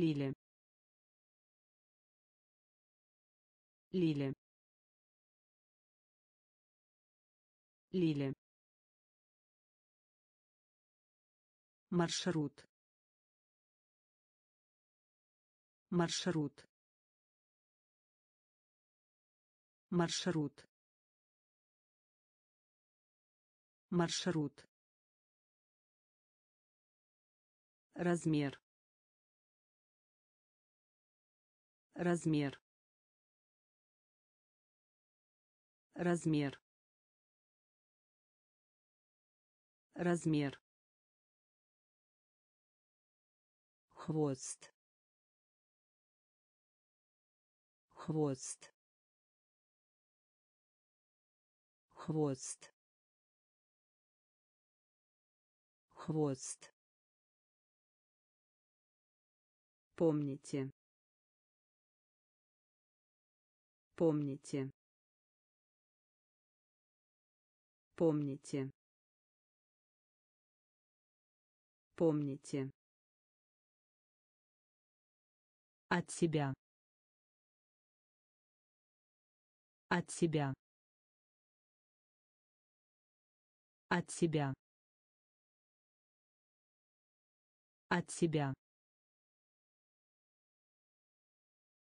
Лили. Лили. Лили. Маршрут. Маршрут. Маршрут. Маршрут. Размер. Размер. Размер. Размер. хвост хвост хвост хвост помните помните помните помните От себя. От себя. От себя. От себя.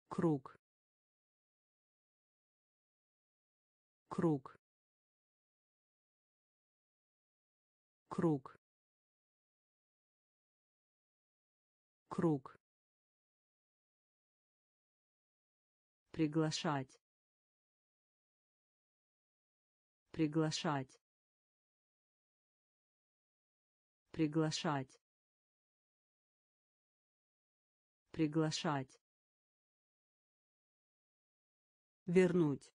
Круг. Круг. Круг. Круг. Приглашать. Приглашать. Приглашать. Приглашать. Вернуть.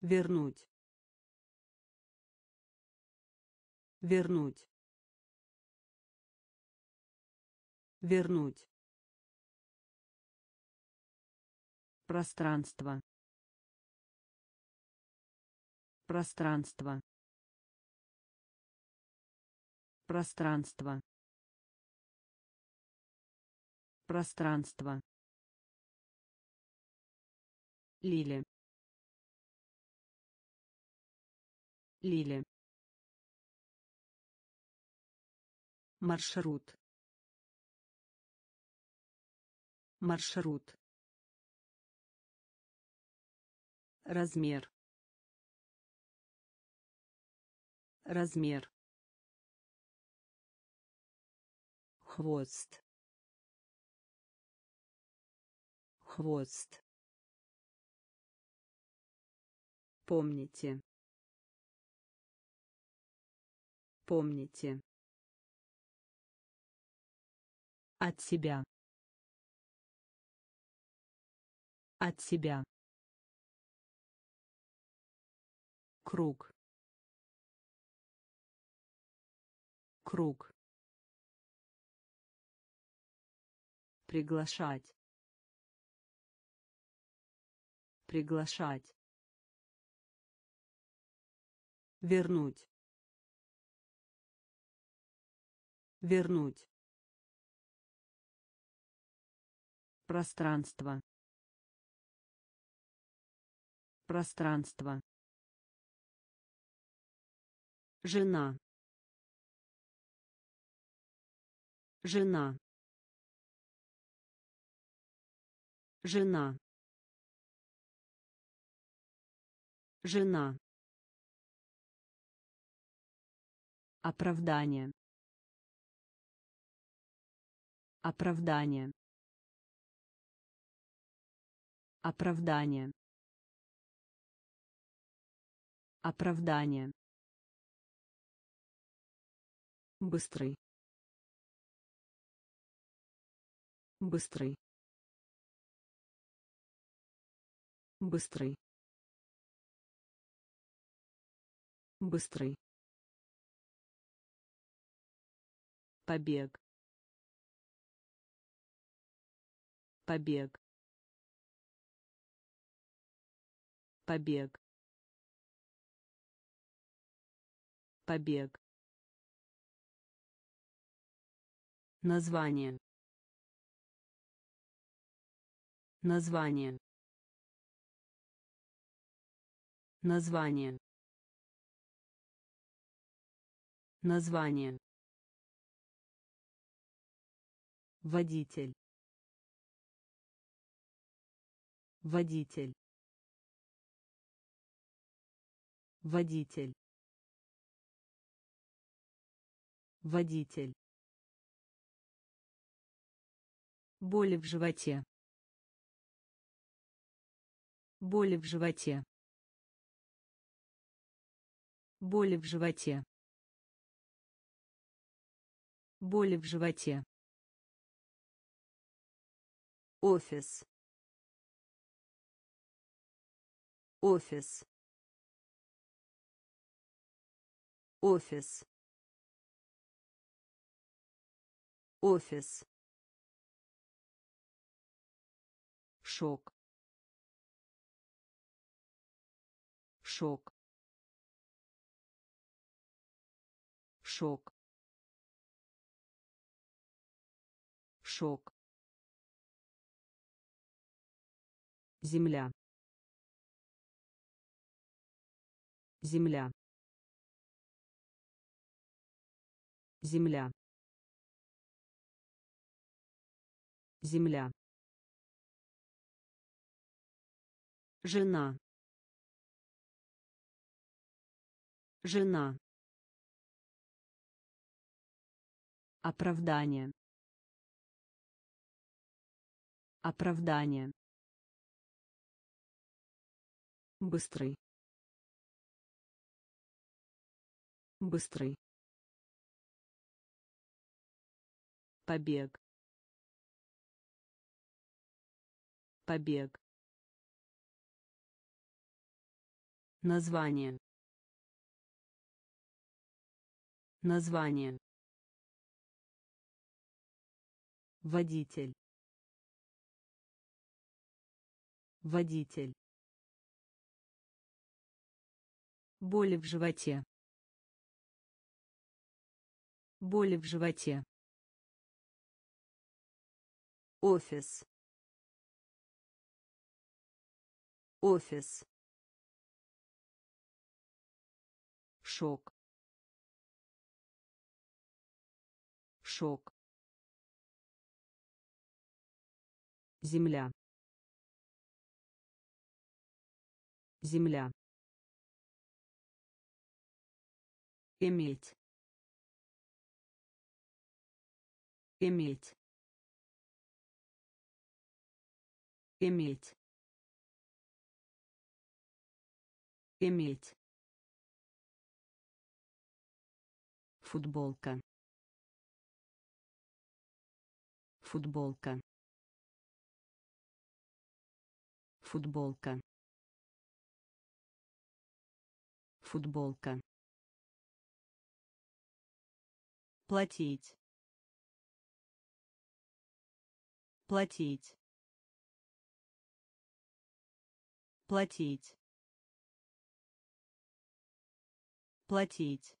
Вернуть. Вернуть. Вернуть. Пространство. Пространство. Пространство. Пространство. Лили. Лили. Маршрут. Маршрут. Размер. Размер. Хвост. Хвост. Помните. Помните. От себя. От себя. круг круг приглашать приглашать вернуть вернуть пространство пространство Жена. Жена. Жена. Жена. Оправдание. Оправдание. Оправдание. Оправдание. Быстрый. Быстрый. Быстрый. Быстрый. Побег. Побег. Побег. Побег. Название. Название. Название. Название. Водитель. Водитель. Водитель. Водитель. Боли в животе. Боли в животе. Боли в животе. Боли в животе. Офис. Офис. Офис. Офис. шок шок шок шок земля земля земля земля Жена. Жена. Оправдание. Оправдание. Быстрый. Быстрый. Побег. Побег. Название. Название. Водитель. Водитель. Боли в животе. Боли в животе. Офис. Офис. шок шок земля земля иметь иметь иметь иметь Футболка. Футболка. Футболка. Футболка. Платить. Платить. Платить. Платить.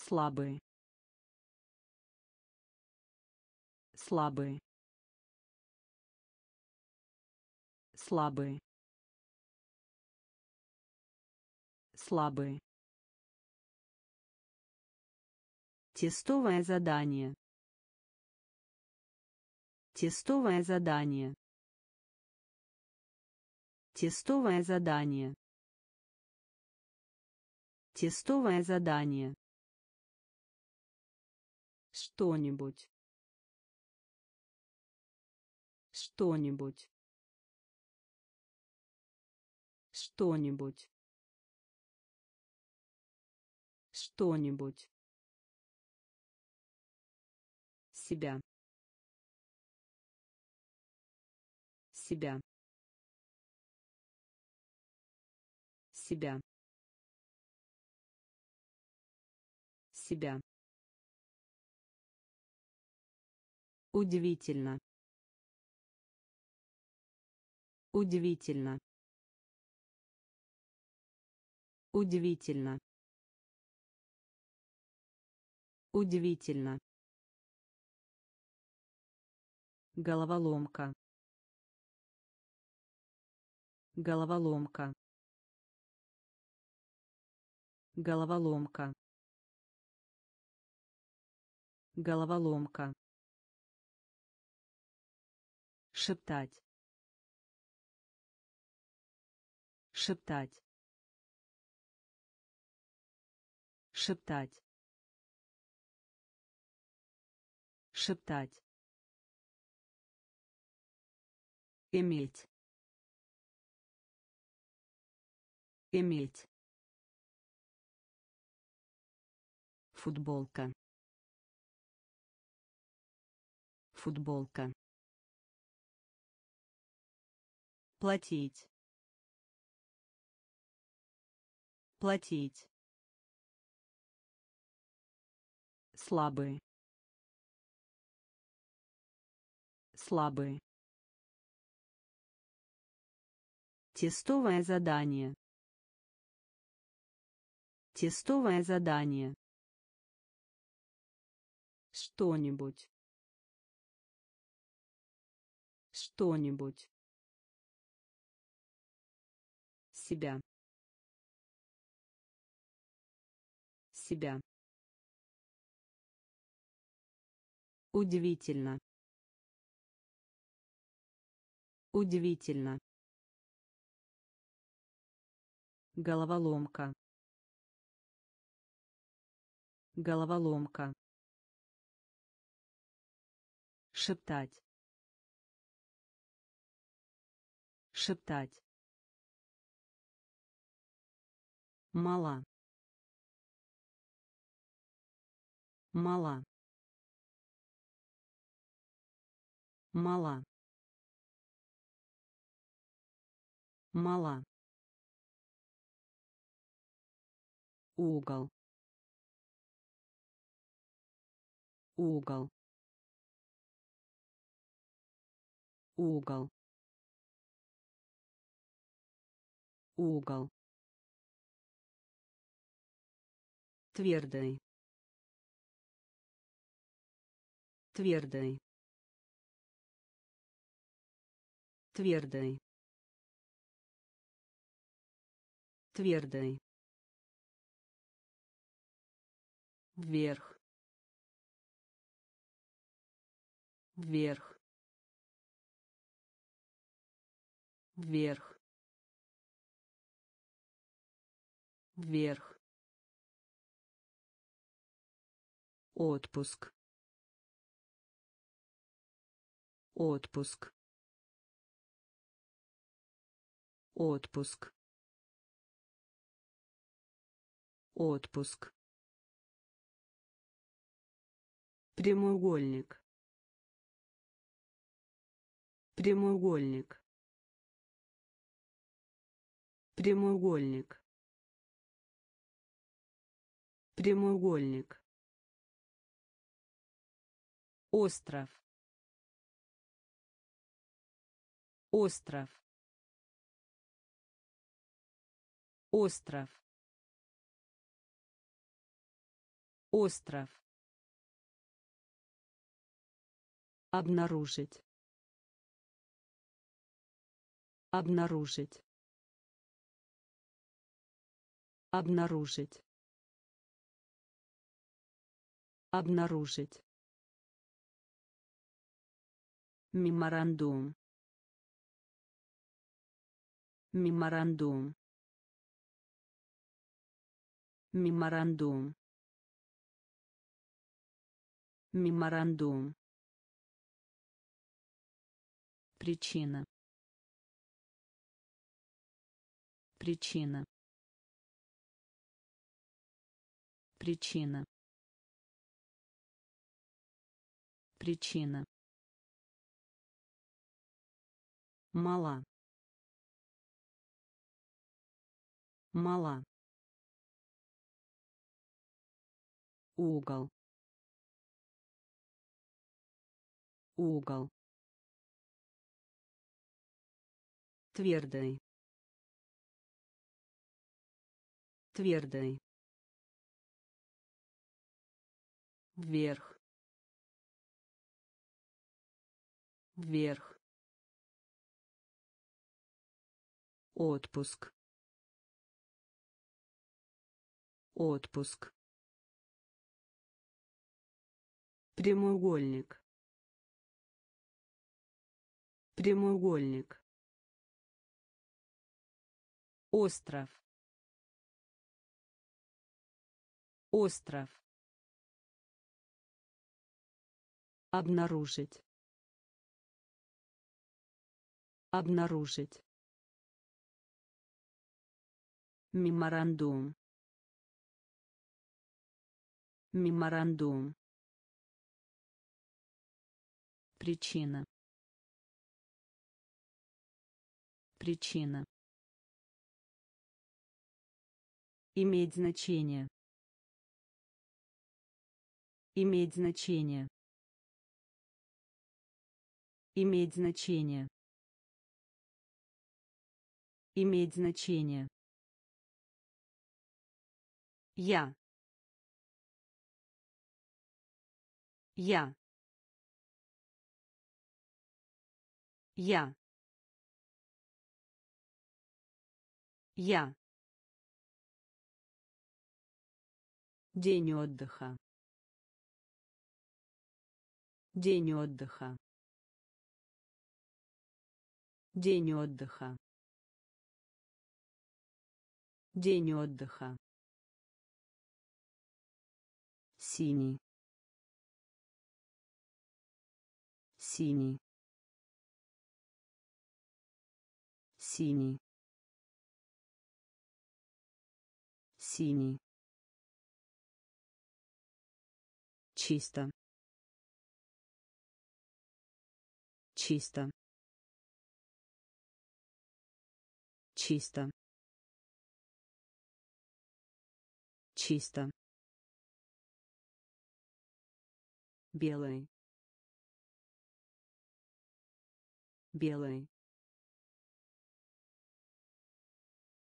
слабый слабый слабый слабый тестовое задание тестовое задание тестовое задание тестовое задание что-нибудь. Что-нибудь. Что-нибудь. Что-нибудь. Себя. Себя. Себя. Себя. Удивительно. Удивительно. Удивительно. Удивительно. Головоломка. Головоломка. Головоломка. Головоломка. Шептать. Шептать. Шептать. Шептать. Иметь. Иметь. Футболка. Футболка. Платить. Платить. Слабый. Слабый. Тестовое задание. Тестовое задание. Что-нибудь. Что-нибудь. Себя. Себя. Удивительно. Удивительно. Головоломка. Головоломка. Шептать. Шептать. Мала. Мала. Мала. Мала. угол угол. Угол. Угол. Твердый. Твердый. Твердый. Твердый. Вверх вверх вверх вверх. Отпуск отпуск отпуск. Отпуск. Прямоугольник прямоугольник. Прямоугольник. Прямоугольник. Остров. Остров. Остров. Остров. Обнаружить. Обнаружить. Обнаружить. Обнаружить. Меморандум. Меморандум. Меморандум. Меморандум. Причина. Причина. Причина. Причина. Мала. Мала. Угол. Угол. Твердый. Твердый. вверх. Вверх. Отпуск. Отпуск. Прямоугольник. Прямоугольник. Остров остров. Обнаружить. Обнаружить. Меморандум. Меморандум. Причина. Причина. Иметь значение иметь значение. Иметь значение. Иметь значение. Я. Я. Я. Я. День отдыха день отдыха. День отдыха. День отдыха. Синий. Синий. Синий. Синий. Чисто чисто. Чисто. Чисто. Белый. Белый.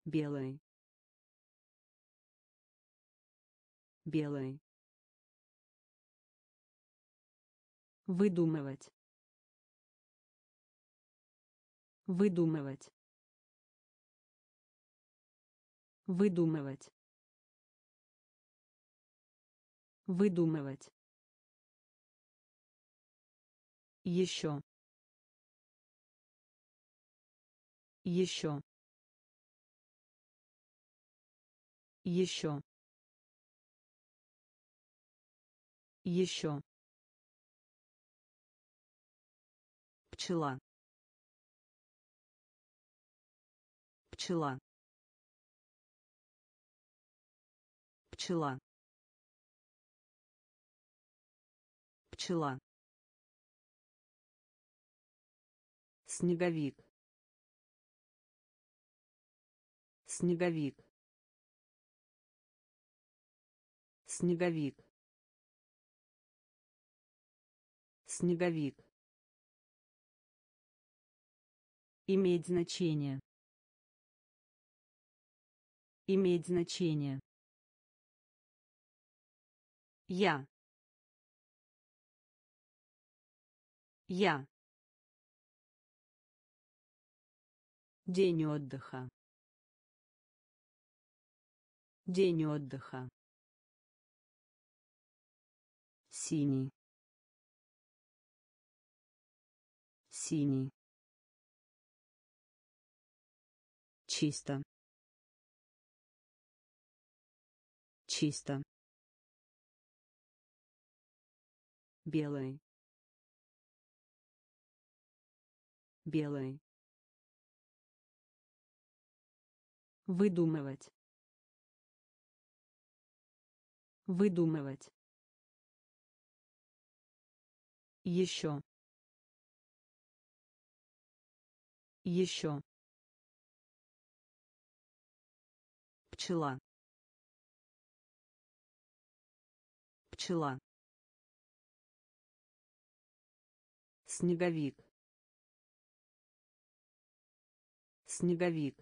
Белый. Белый. Выдумывать выдумывать. Выдумывать. Выдумывать. Еще. Еще. Еще. Еще. Пчела пчела. Пчела. Пчела. Снеговик. Снеговик. Снеговик. Снеговик. Иметь значение иметь значение я я День отдыха. День отдыха. Синий. Синий. Чисто. Чисто. Белый. Белый. Выдумывать. Выдумывать. Еще. Еще. Пчела. Пчела. Снеговик. Снеговик.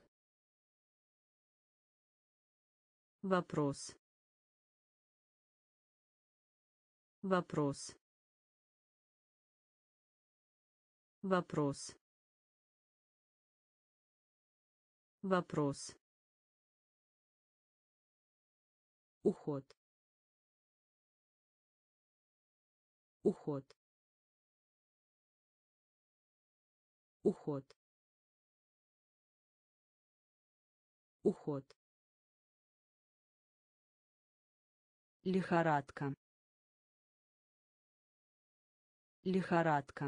Вопрос. Вопрос. Вопрос. Вопрос. Уход. Уход. Уход. Уход. Лихорадка. Лихорадка.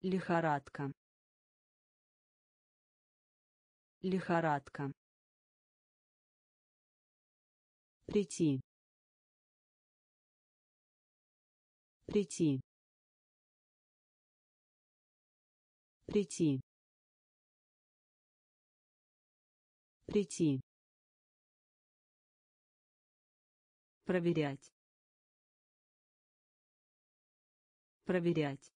Лихорадка. Лихорадка. Прийти. Прийти. Прийти. Прийти. Проверять. Проверять.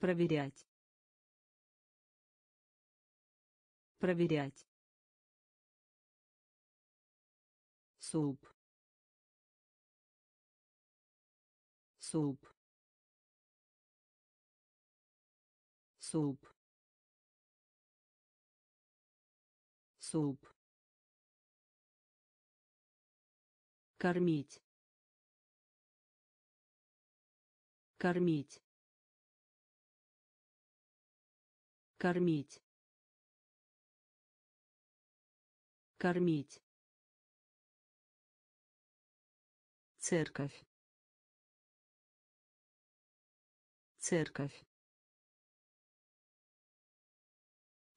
Проверять. Проверять. суп суп. Суп. Суп. Кормить. Кормить. Кормить. Кормить. Церковь церковь.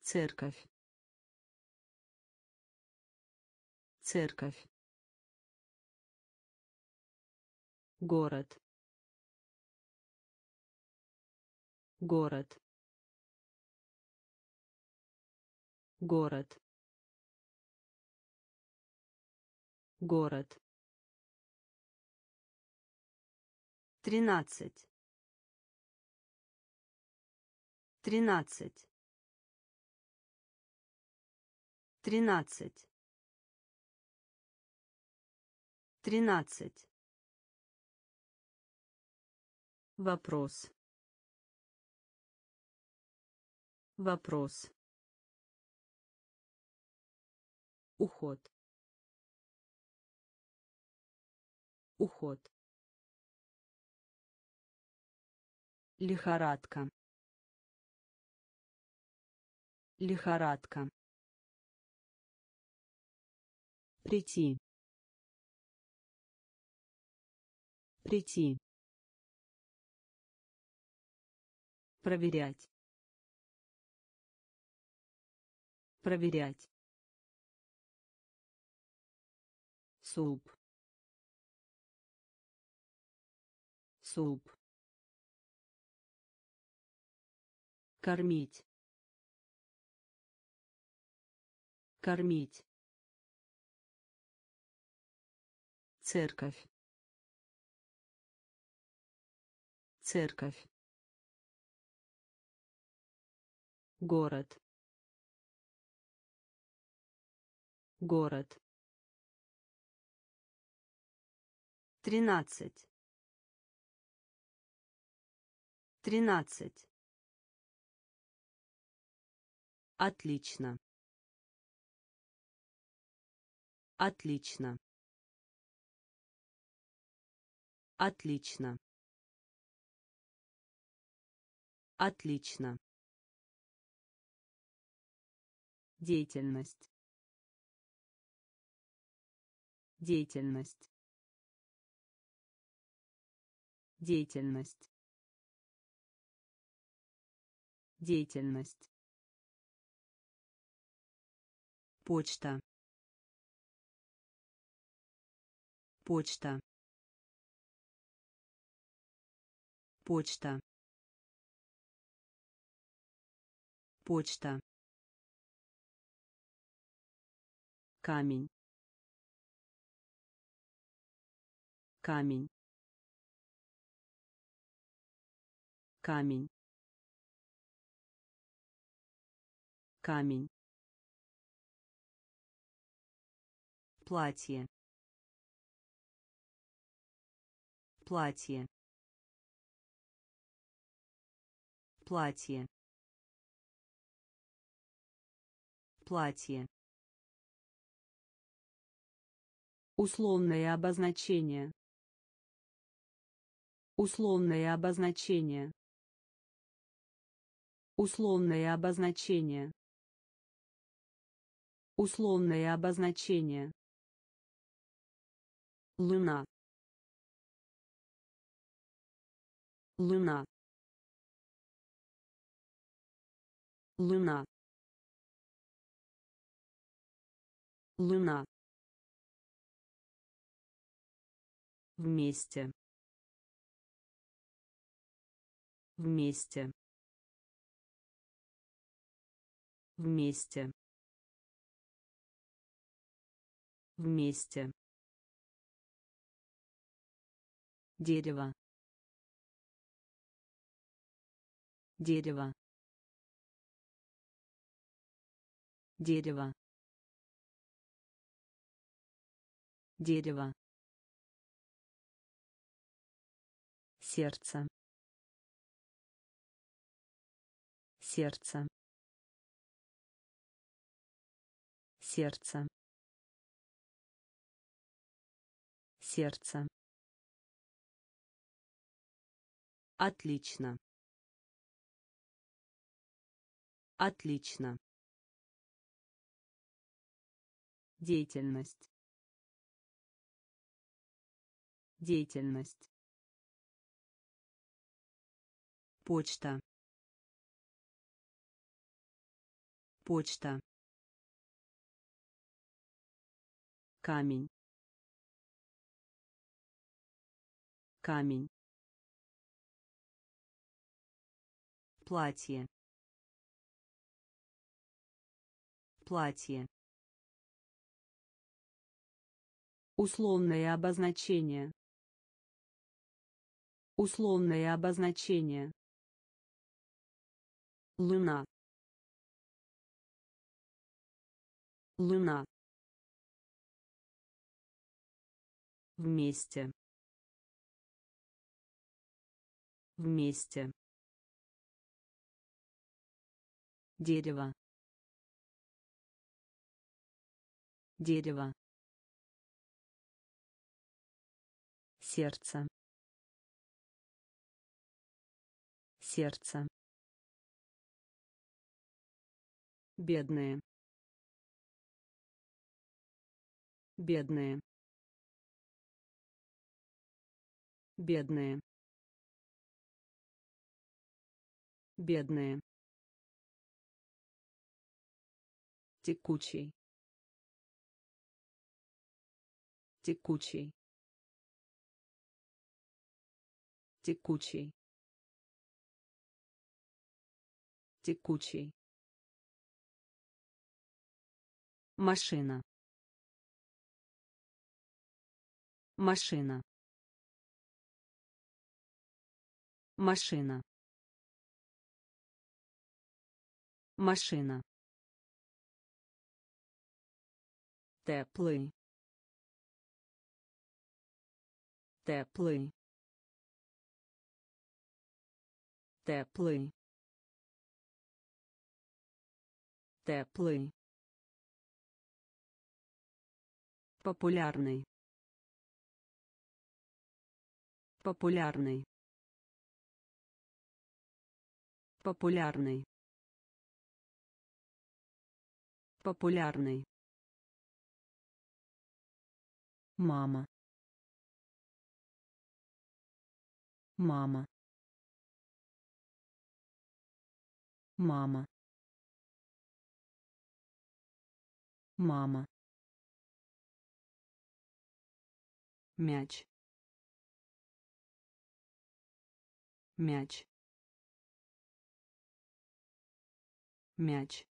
Церковь. Церковь. Город. Город. Город. Город. Тринадцать тринадцать. Тринадцать. Тринадцать. Вопрос. Вопрос. Уход. Уход. Лихорадка. Лихорадка. Прийти. Прийти. Проверять. Проверять. суп суп кормить кормить. Церковь. Церковь. Город. Город. Тринадцать. Тринадцать. Отлично. Отлично. Отлично. Отлично. Деятельность. Деятельность. Деятельность. Деятельность. почта почта. Почта. Почта. Камень. Камень. Камень. Камень. Платье платье. Платье. Платье. Условное обозначение. Условное обозначение. Условное обозначение. Условное обозначение. Луна луна. Луна. Луна. Вместе. Вместе. Вместе. Вместе. Дерево дерево. Дерево. Дерево. Сердце. Сердце. Сердце. Сердце. Отлично отлично. Деятельность. Деятельность. Почта. Почта. Камень. Камень. Платье платье. Условное обозначение. Условное обозначение. Луна. Луна. Вместе. Вместе. Дерево дерево сердце. Сердце. Бедные. Бедные. Бедные. Бедные. Текучий текучий. Текучий. Текучий. Машина. Машина. Машина. Машина. Теплый теплый теплый теплый популярный популярный популярный популярный мама мама. Мама. Мама. Мяч. Мяч. Мяч.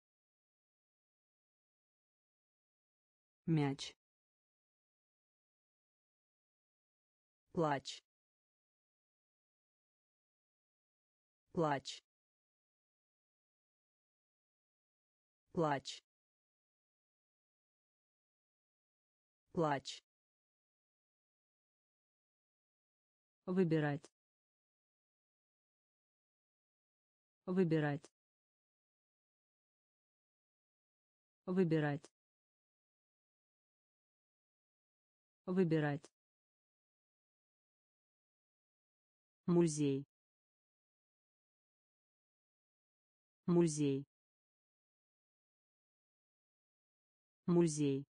Мяч. Плач плач. Плач. Плач. Выбирать. Выбирать. Выбирать. Выбирать. Музей музей. Музей.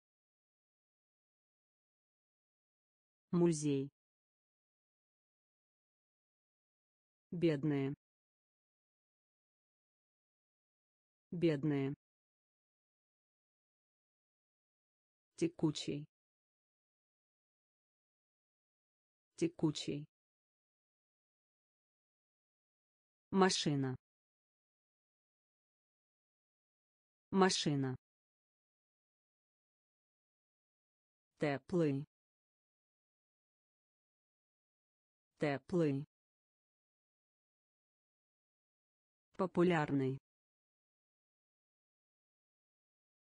Музей. Бедные. Бедные. Текучий. Текучий. Машина машина. Теплый теплый популярный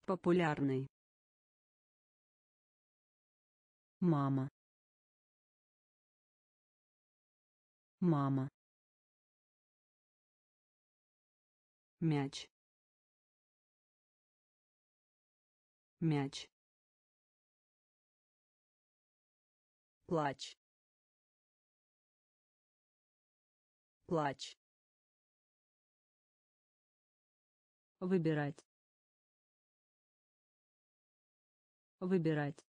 популярный мама. Мама. Мяч мяч. Плач. Плач. Выбирать. Выбирать.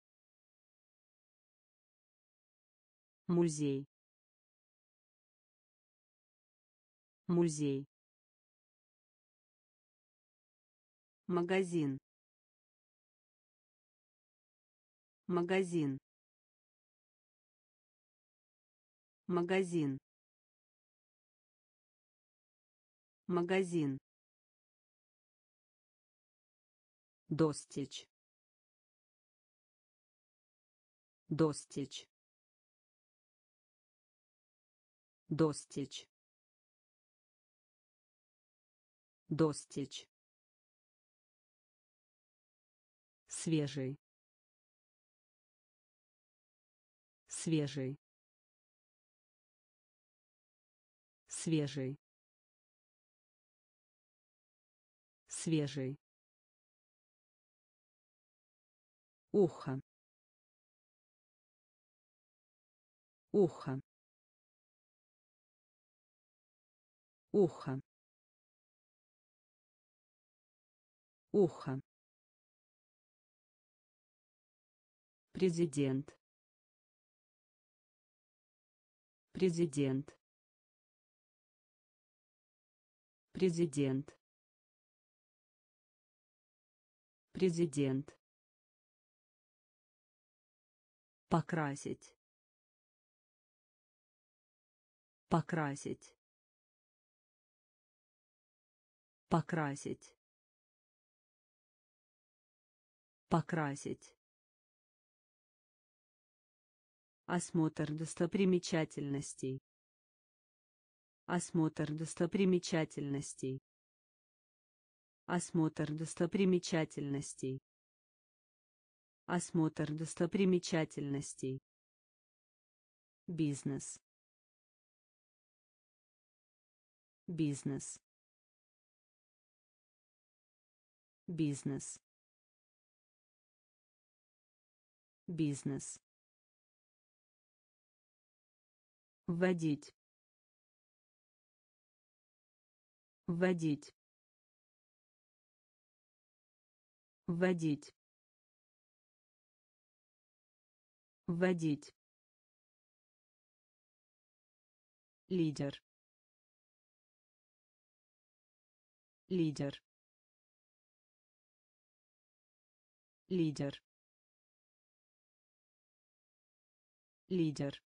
Музей. Музей. Магазин магазин. Магазин. Магазин. Достичь. Достичь. Достичь. Достичь. Свежий свежий. Свежий. Свежий. Ухо. Ухо. Ухо. Ухо. Президент президент. Президент. Президент. Покрасить. Покрасить. Покрасить. Покрасить осмотр достопримечательностей. Осмотр достопримечательностей. Осмотр достопримечательностей. Осмотр достопримечательностей. Бизнес. Бизнес. Бизнес. Бизнес вводить вводить вводить вводить. Лидер. Лидер. Лидер. Лидер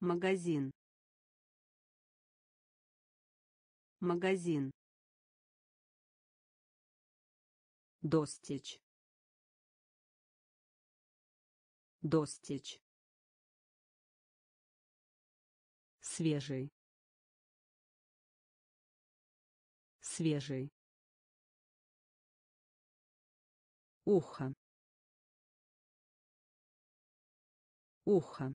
магазин. Магазин. Достичь. Достичь. Свежий. Свежий. Ухо. Ухо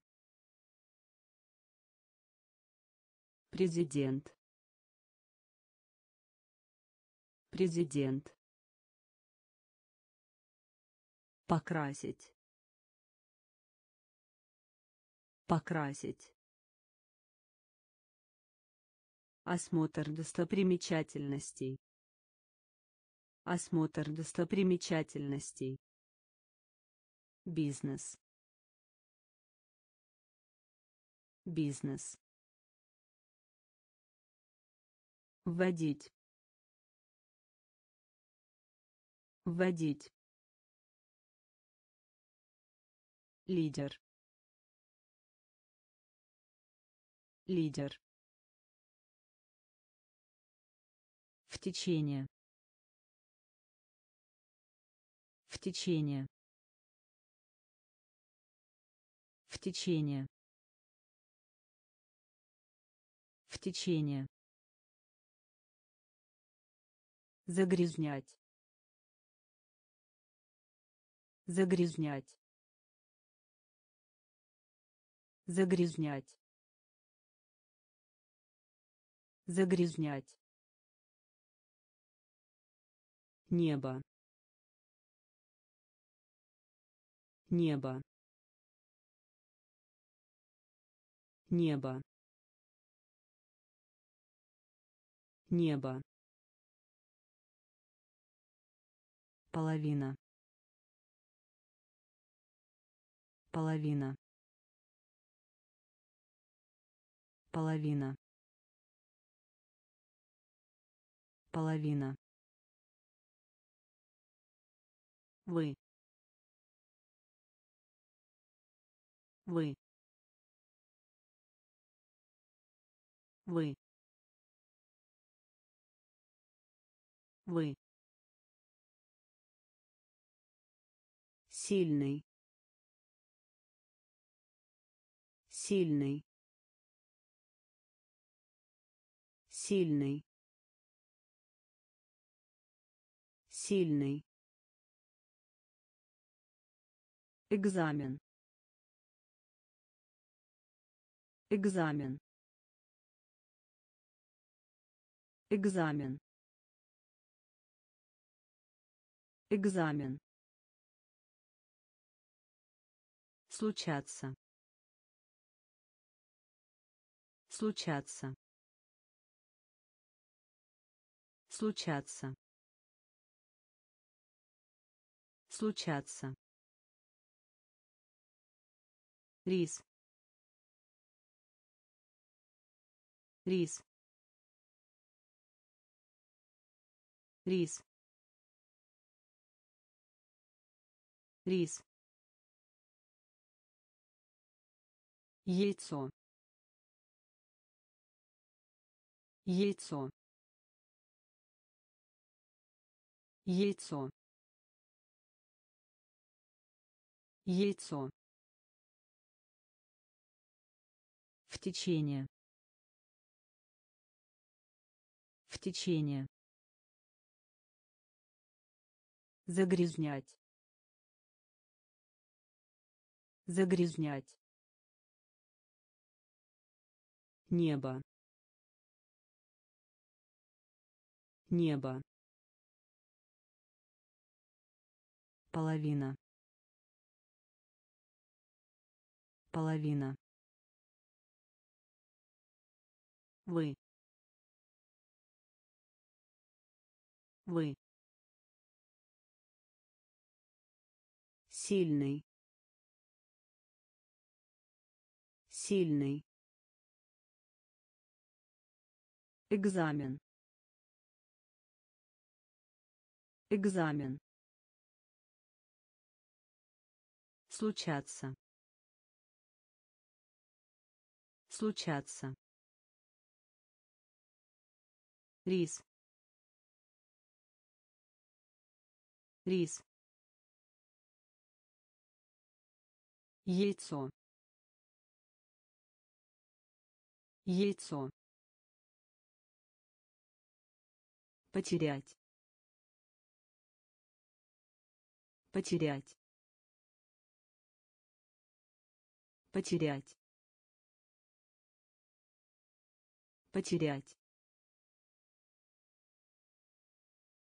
президент. Президент. Покрасить. Покрасить. Осмотр достопримечательностей. Осмотр достопримечательностей. Бизнес. Бизнес вводить вводить лидер лидер в течение в течение в течение в течение загрязнять. Загрязнять. Загрязнять. Загрязнять. Небо. Небо. Небо. Небо половина. Половина. Половина. Половина. Вы. Вы. Вы. Вы сильный. Сильный. Сильный. Сильный. Экзамен. Экзамен. Экзамен. Экзамен случаться. Случаться. Случаться. Случаться. Рис. Рис. Рис. Рис яйцо. Яйцо. Яйцо. Яйцо. В течение. В течение. Загрязнять. Загрязнять небо. Небо. Половина. Половина. Вы. Вы. Сильный. Сильный экзамен. Экзамен. Случаться. Случаться. Рис. Рис. Яйцо. Яйцо потерять Потерять. Потерять. Потерять.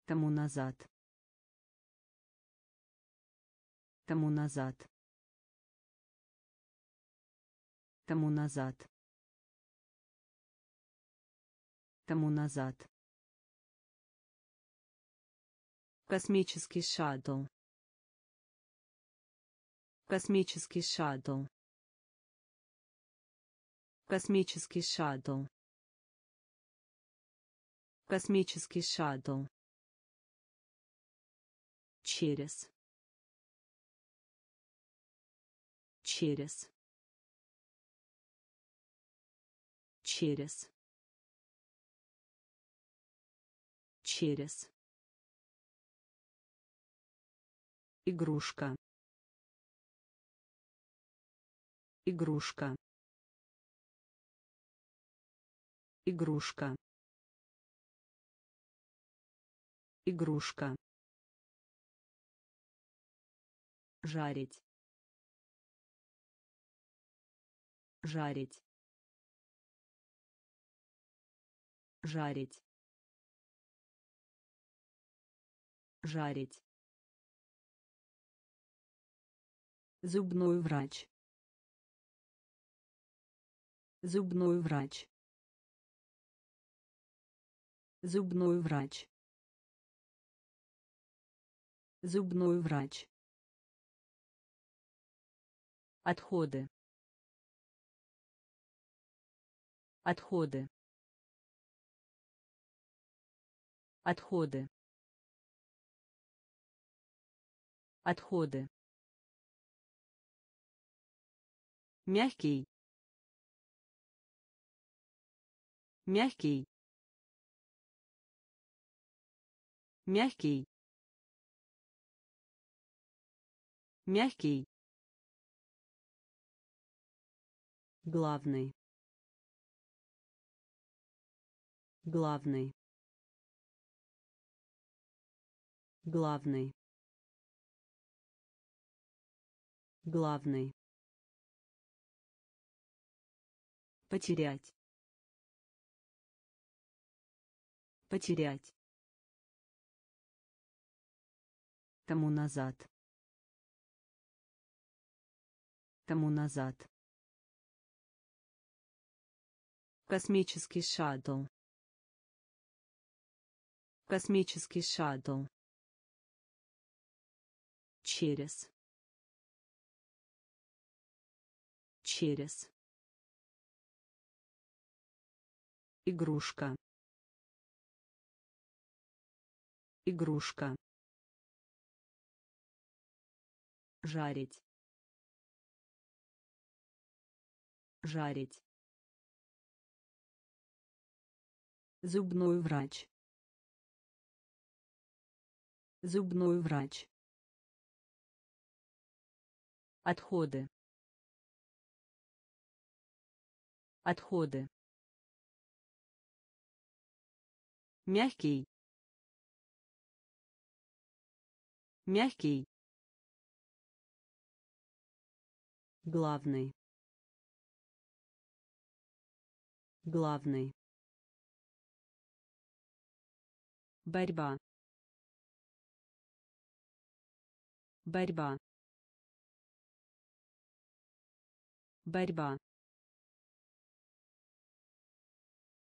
Тому назад. Тому назад. Тому назад. Тому назад. Космический шаттл. Космический шаттл. Космический шаттл. Космический шаттл. Через. Через. Через. Через. Игрушка. Игрушка. Игрушка. Игрушка. жарить жарить жарить жарить зубной врач зубной врач зубной врач зубной врач Отходы. Отходы. Отходы. Отходы. Мягкий. Мягкий. Мягкий. Мягкий. главный главный главный главный потерять потерять тому назад тому назад Космический шаттл. Космический шаттл. Через. Через. Игрушка. Игрушка. Жарить. Жарить. Зубной врач. Зубной врач. Отходы. Отходы. Мягкий. Мягкий. Главный. Главный. борьба борьба борьба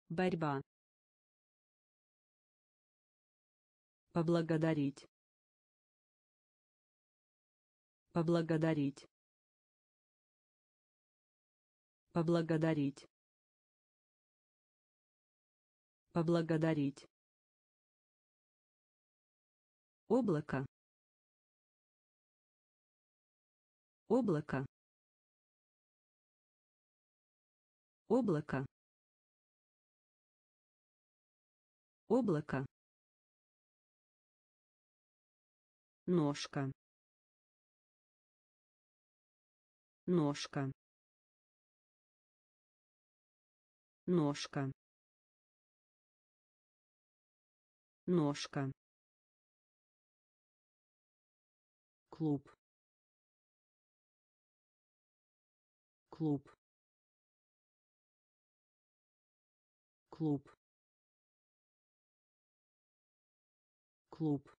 борьба поблагодарить. Поблагодарить. Поблагодарить. Поблагодарить. Облако. Облако. Облако. Облако ножка ножка ножка ножка. Клуб клуб клуб клуб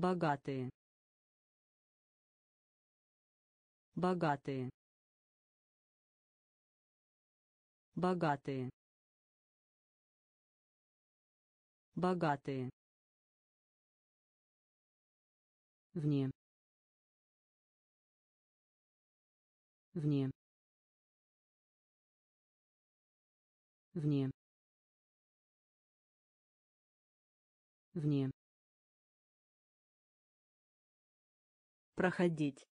богатые. Богатые. Богатые. Богатые. Вне. Вне. Вне. Вне проходить.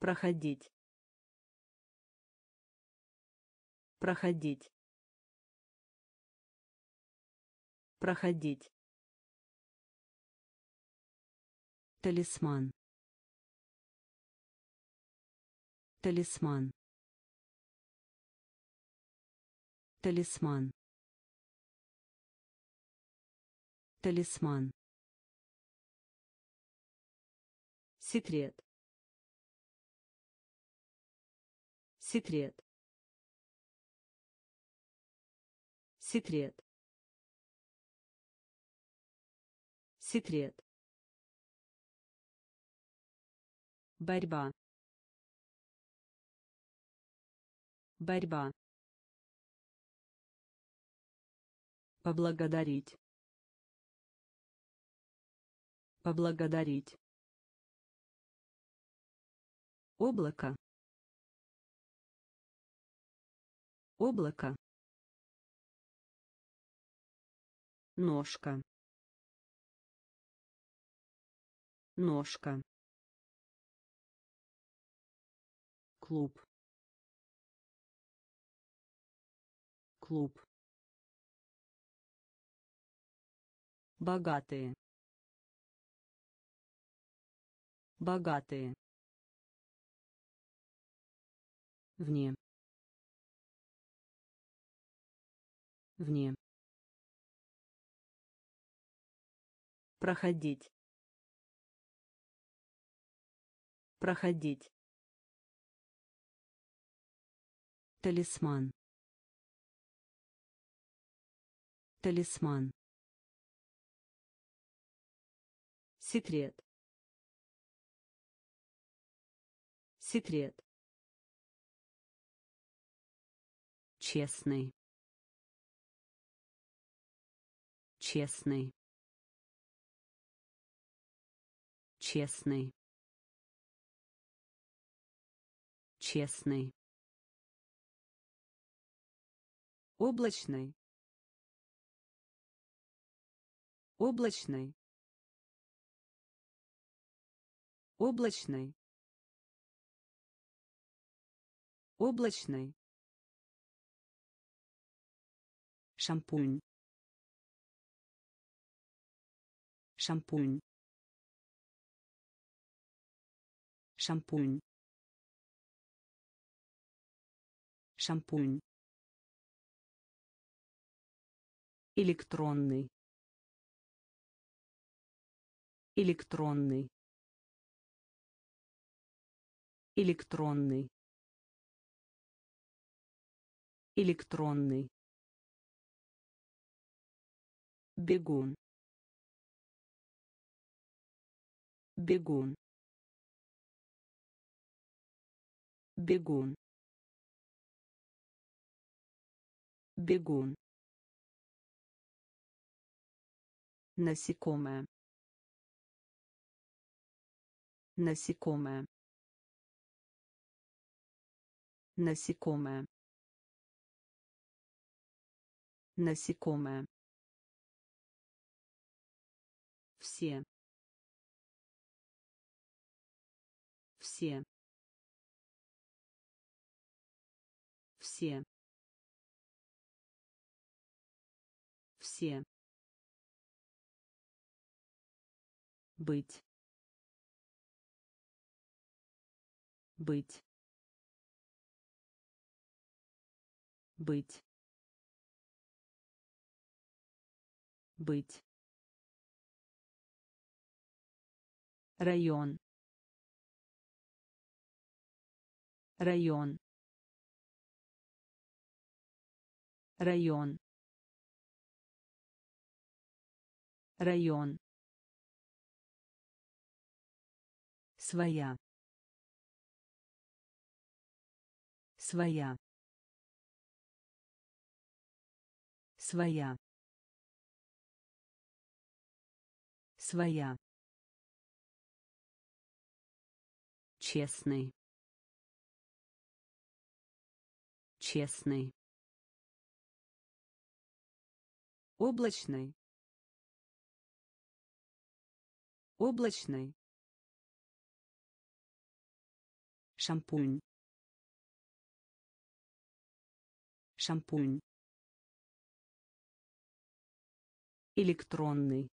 Проходить. Проходить. Проходить. Талисман. Талисман. Талисман. Талисман секрет. Секрет. Секрет. Секрет. Борьба. Борьба. Поблагодарить. Поблагодарить облако. Облако. Ножка. Ножка. Клуб. Клуб. Богатые. Богатые вне. Вне. Проходить. Проходить. Талисман. Талисман. Секрет. Секрет честный. Честный. Честный. Честный. Облачный. Облачный. Облачный. Облачный шампунь. Шампунь. Шампунь. Шампунь. Электронный. Электронный. Электронный. Электронный бегун. Бегун. Бегун. Бегун. Насекомое. Насекомое. Насекомое. Насекомое все. Все. Все. Все. Быть. Быть. Быть. Быть район. Район. Район. Район. Своя. Своя. Своя. Своя честный. Честный. Облачный. Облачный. Шампунь. Шампунь. Электронный.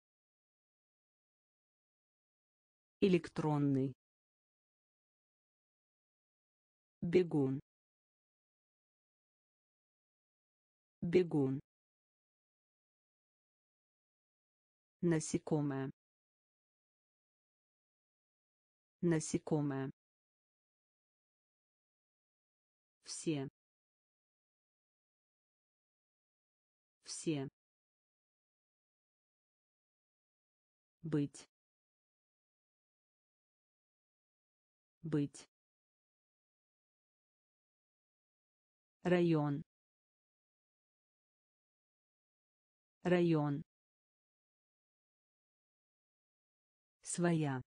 Электронный бегун. Бегун. Насекомое. Насекомое. Все. Все. Быть. Быть район. Район. Своя.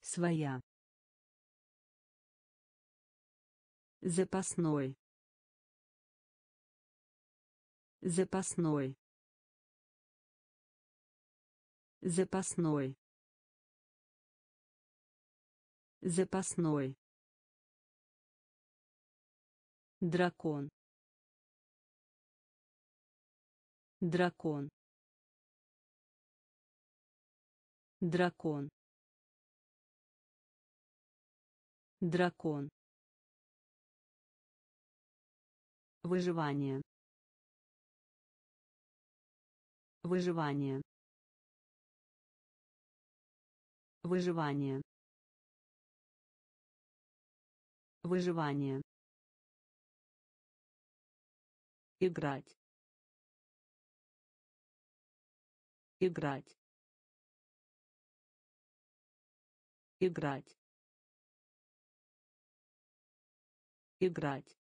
Своя. Запасной. Запасной. Запасной. Запасной дракон. Дракон. Дракон. Дракон. Выживание. Выживание. Выживание. Выживание играть. Играть. Играть. Играть.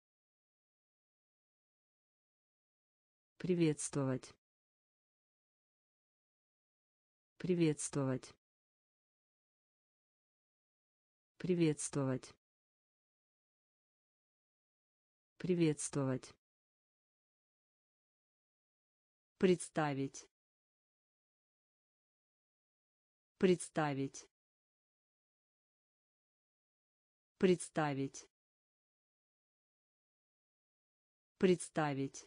Приветствовать. Приветствовать. Приветствовать. Приветствовать представить. Представить. Представить. Представить.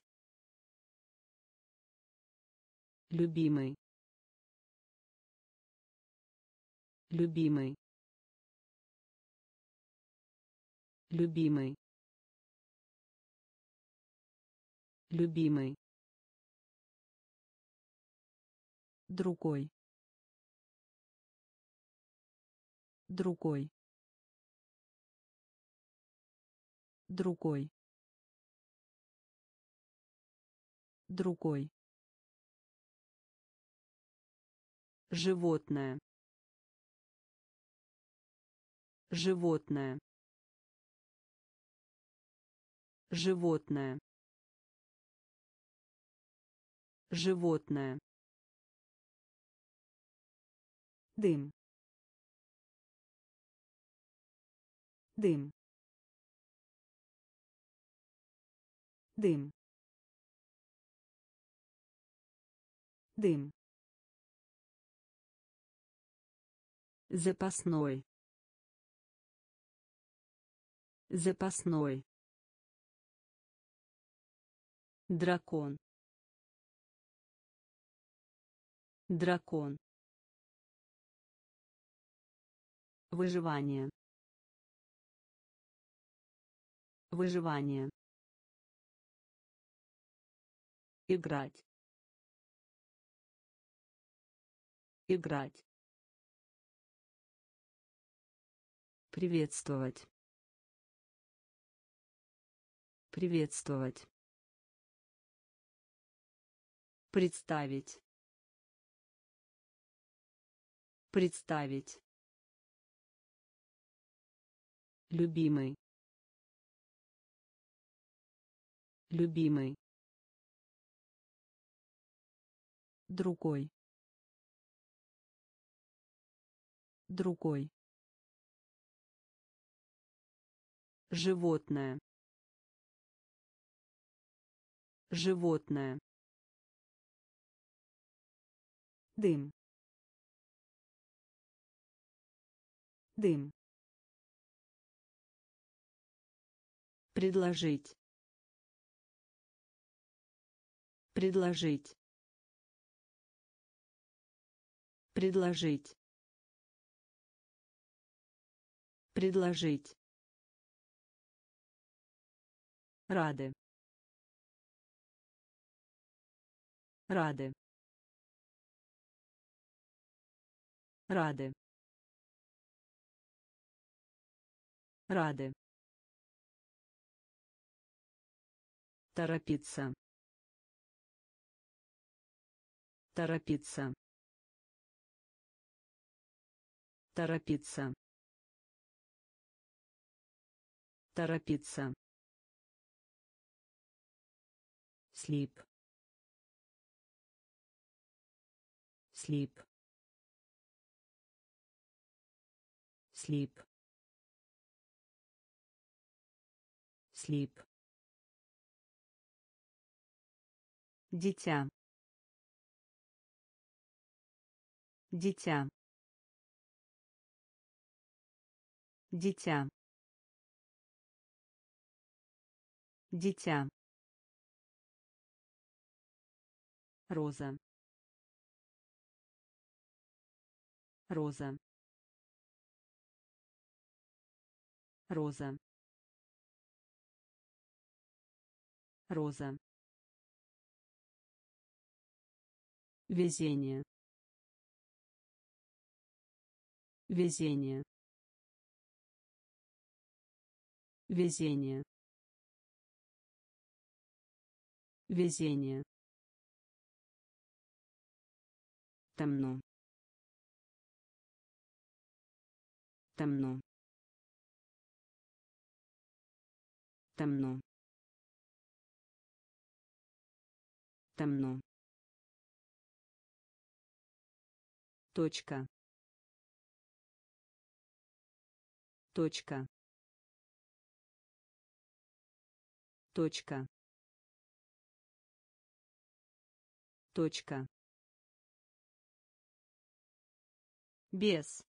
Любимый. Любимый. Любимый. Любимый другой. Другой. Другой. Другой. Животное. Животное. Животное. Животное дым. Дым. Дым. Дым. Запасной. Запасной. Дракон. Дракон выживание. Выживание. Играть. Играть. Приветствовать. Приветствовать. Представить. Представить любимый. Любимый. Другой. Другой. Животное. Животное. Дым. Дым предложить. Предложить. Предложить. Предложить. Рады. Рады. Рады. Рады торопиться. Торопиться. Торопиться. Торопиться. Слип. Слип. Слип. Слип дитя. Дитя. Дитя. Дитя. Роза. Роза. Роза. Роза везение. Везение. Везение. Везение. Темно. Темно. Темно. Темно точка. Точка. Точка. Точка. Без.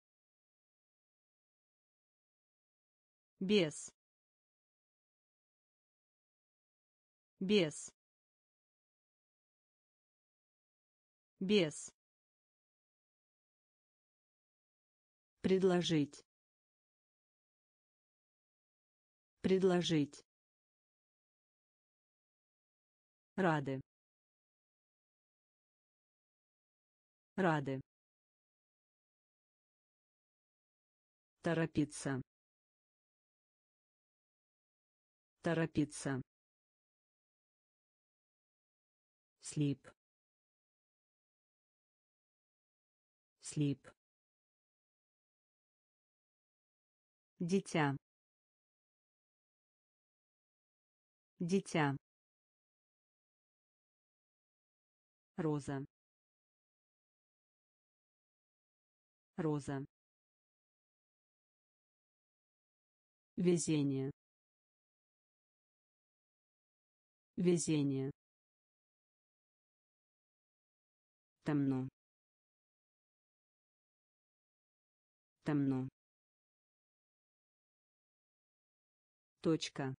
Без. Без. Без предложить. Предложить. Рады. Рады. Торопиться. Торопиться. Слип. Слип дитя. Дитя. Роза. Роза. Везение. Везение. Темно. Темно точка.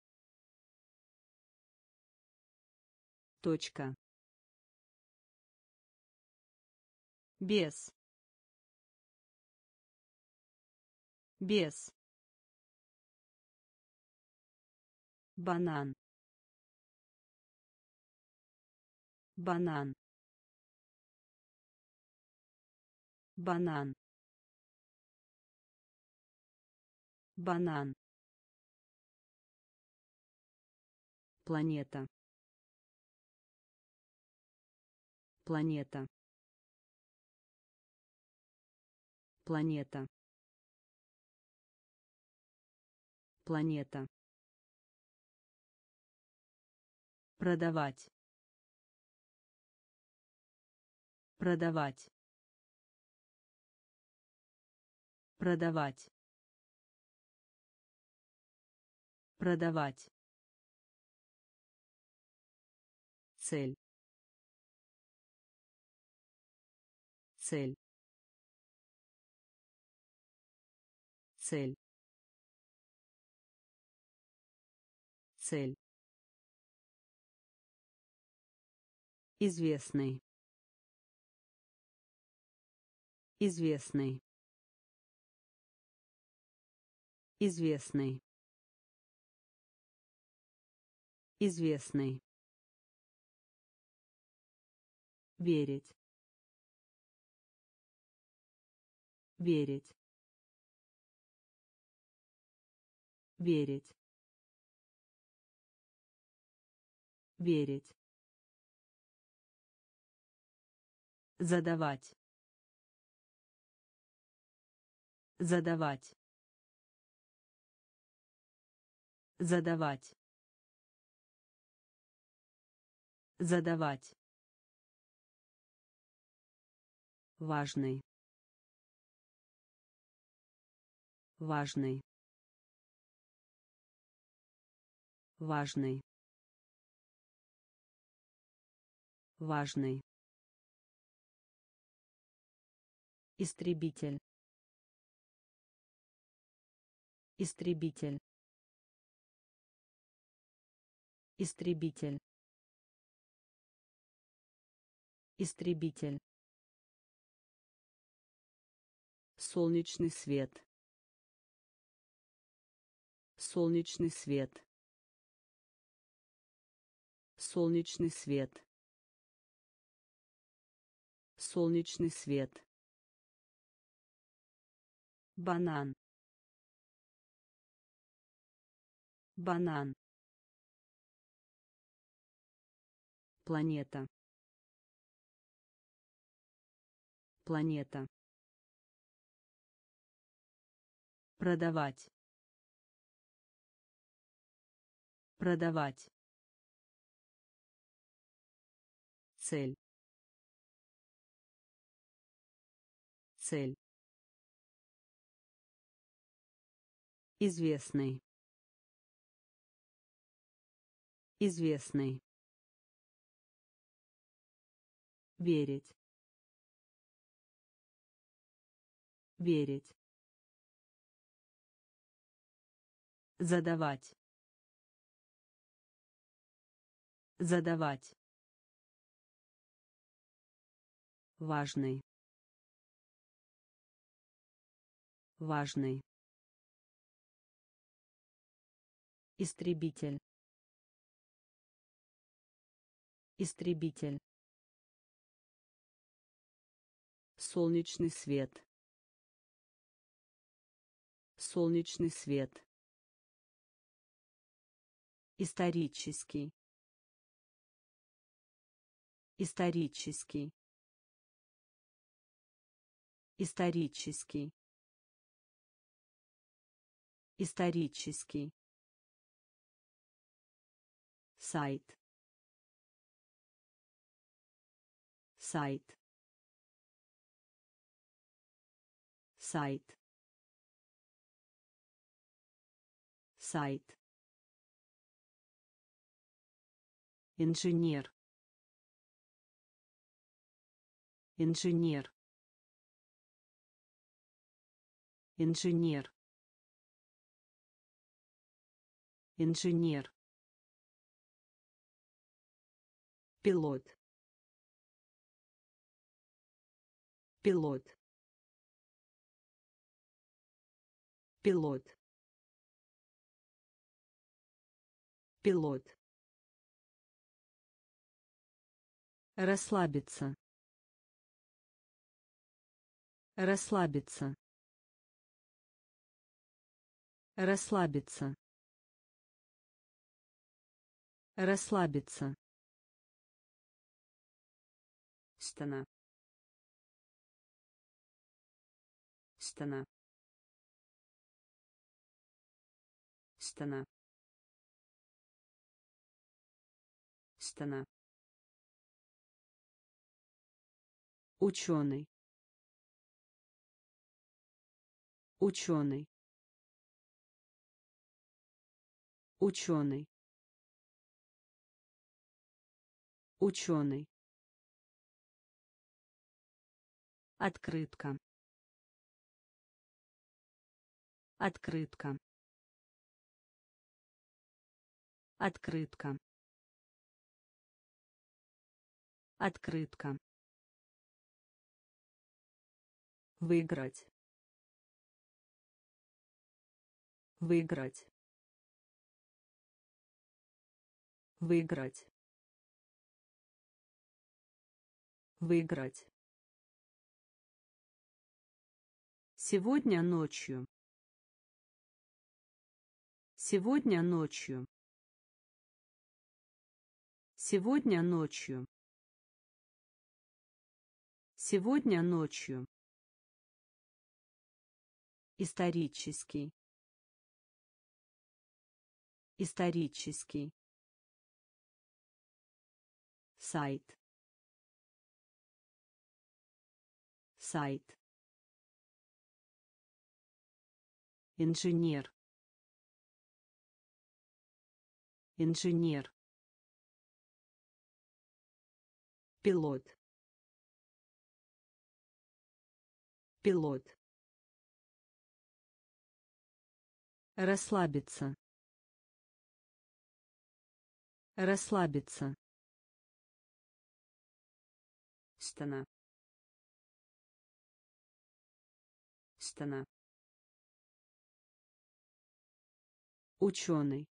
Точка. Без. Без. Банан. Банан. Банан. Банан планета. Планета. Планета. Планета. Продавать. Продавать. Продавать. Продавать цель. Цель. Цель. Цель. Известный. Известный. Известный. Известный верить. Верить. Верить. Верить. Задавать. Задавать. Задавать. Задавать важный. Важный. Важный. Важный. Истребитель. Истребитель. Истребитель. Истребитель солнечный свет. Солнечный свет. Солнечный свет. Солнечный свет. Банан. Банан. Планета. Планета продавать. Продавать. Цель. Цель. Известный. Известный. Верить. Верить задавать. Задавать. Важный. Важный. Истребитель. Истребитель. Солнечный свет. Солнечный свет исторический. Исторический. Исторический. Исторический. Сайт. Сайт. Сайт. Сайт инженер. Инженер. Инженер. Инженер. Пилот. Пилот. Пилот. Пилот Расслабиться. Расслабиться. Расслабиться. Расслабиться. стена стена стена стена ученый ученый ученый ученый Открытка. Открытка. Открытка. Открытка. Выиграть. Выиграть. Выиграть. Выиграть. Сегодня ночью. Сегодня ночью. Сегодня ночью. Сегодня ночью. Исторический. Исторический. Сайт. Сайт. Инженер. Инженер. Пилот. Пилот. Расслабиться. Расслабиться. стена стена Ученый.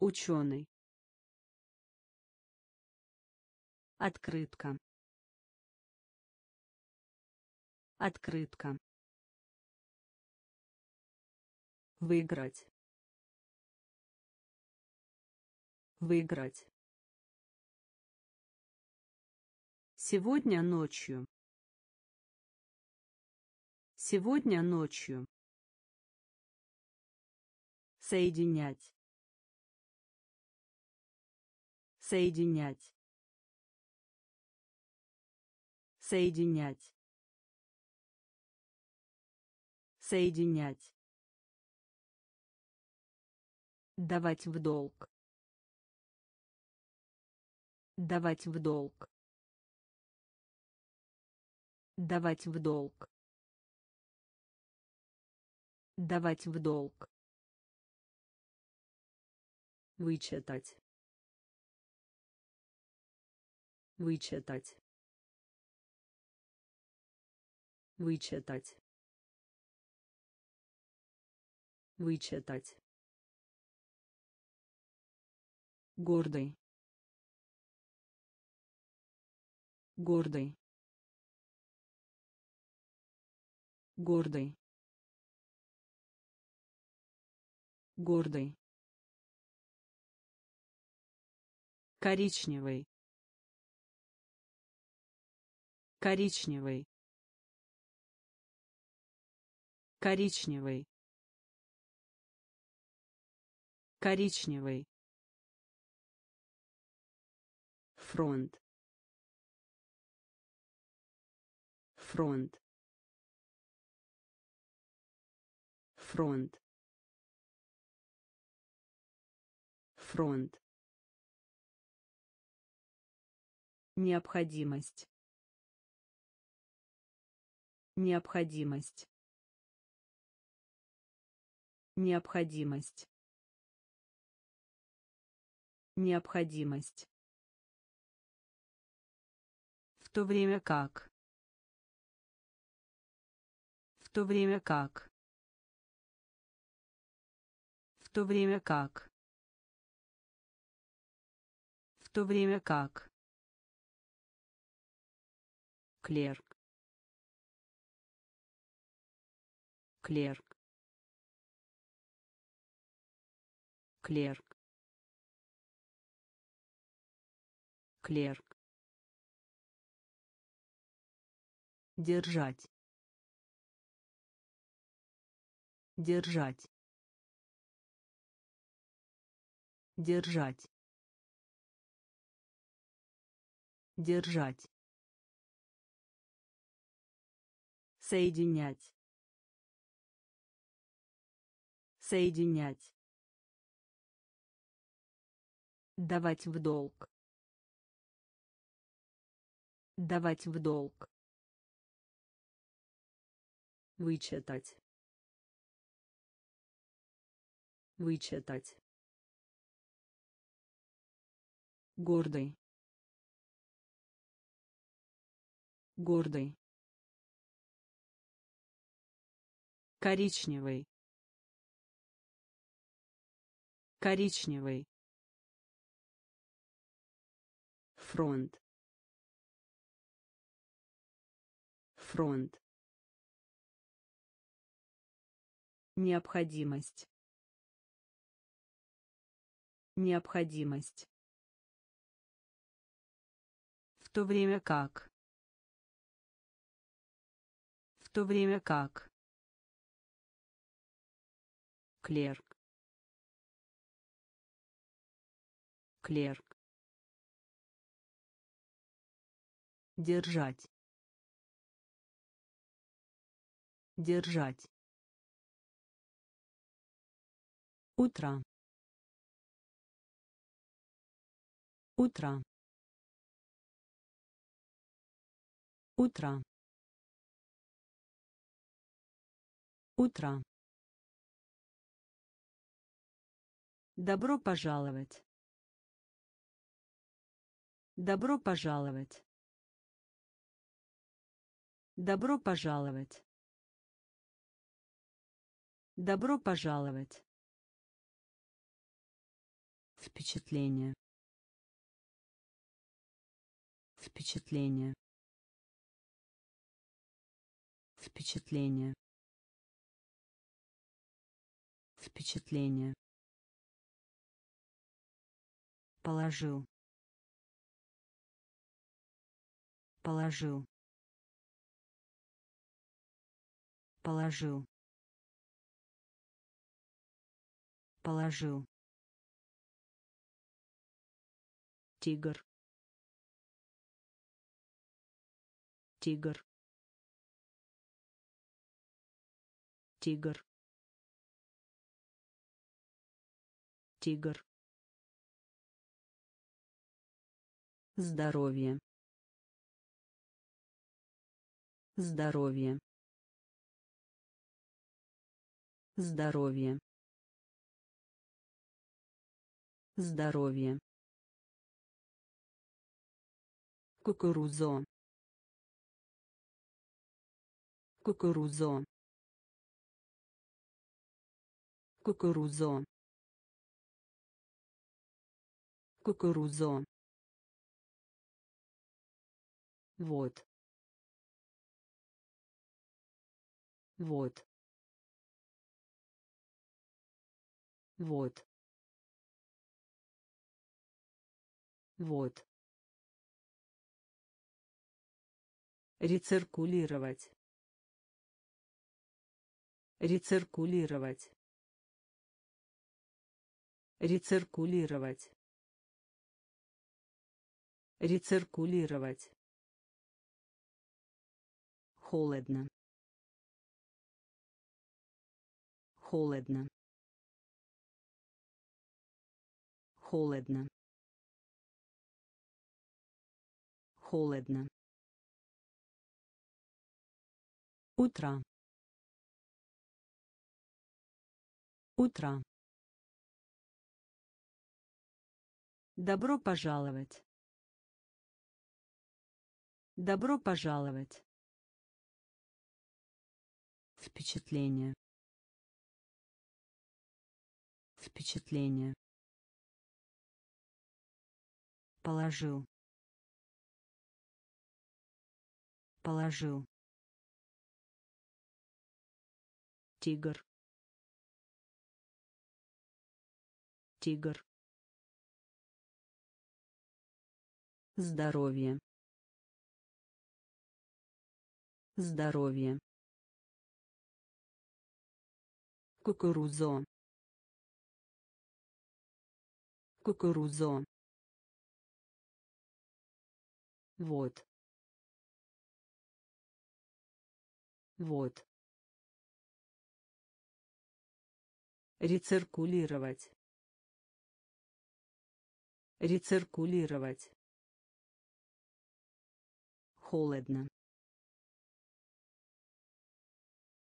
Ученый. Открытка. Открытка. Выиграть. Выиграть. Сегодня ночью. Сегодня ночью. Соединять. Соединять. Соединять. Соединять. Давать в долг. Давать в долг. Давать в долг. Давать в долг. Вычитать. Вычитать. Вычитать. Вычитать. Гордый. Гордый. Гордый. Гордый. коричневый коричневый коричневый коричневый фронт фронт фронт фронт Необходимость. Необходимость. Необходимость. Необходимость. То время как. В то время как. В то время как. то время как. клерк клерк клерк клерк держать. Держать. Держать. Держать. Соединять. Соединять. Давать в долг. Давать в долг вычитать. Вычитать. Гордый. Гордый. Коричневый. Коричневый. Фронт. Фронт необходимость. Необходимость. В то время как. В то время как. Клерк. Клерк. Держать. Держать утро утро утро утро Добро пожаловать. Добро пожаловать. Добро пожаловать. Добро пожаловать. Впечатление. Впечатление. Впечатление. Впечатление. Положил. Положил. Положил. Положил. Тигр. Тигр. Тигр. Тигр. Здоровье. Здоровье. Здоровье. Здоровье. Кукурузо. Кукурузо. Кукурузо. Кукурузо. Вот. Вот. Вот. Вот. Рециркулировать. Рециркулировать. Рециркулировать. Рециркулировать холодно холодно холодно холодно утро утро добро пожаловать добро пожаловать Впечатление. Впечатление. Положил. Положил. Тигр. Тигр. Здоровье. Здоровье. Кукурузо. Кукурузо. Вот. Вот. Рециркулировать. Рециркулировать. Холодно.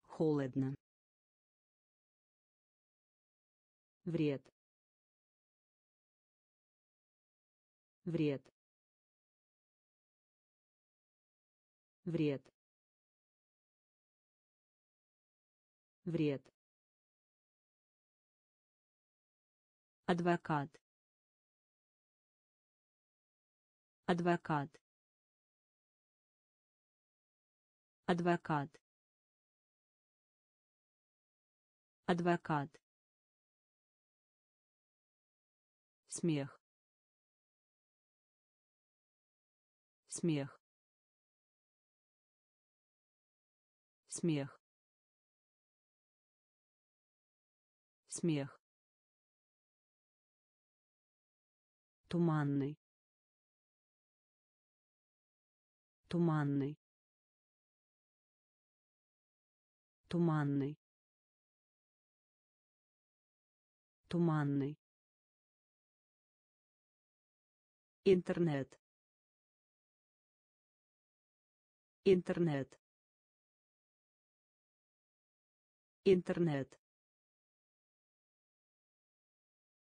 Холодно. Вред. Вред. Вред. Вред. Адвокат. Адвокат. Адвокат. Адвокат. Смех. Смех. Смех. Смех. Туманный. Туманный. Туманный. Туманный. Интернет. Интернет. Интернет.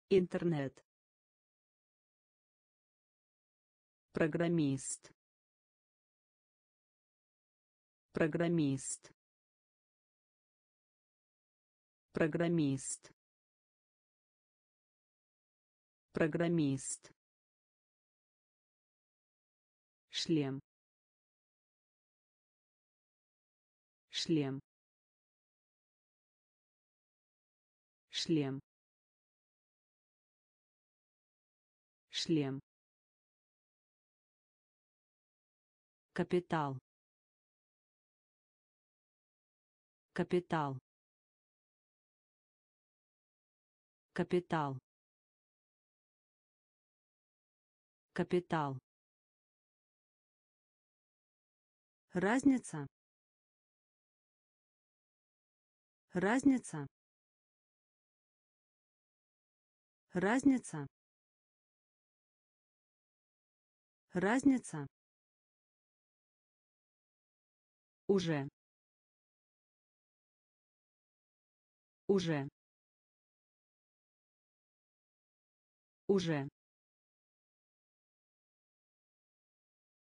Интернет. Программист. Программист. Программист. Программист. Шлем. Шлем. Шлем. Шлем. Капитал. Капитал. Капитал. Капитал. Разница. Разница. Разница. Разница. Уже. Уже. Уже.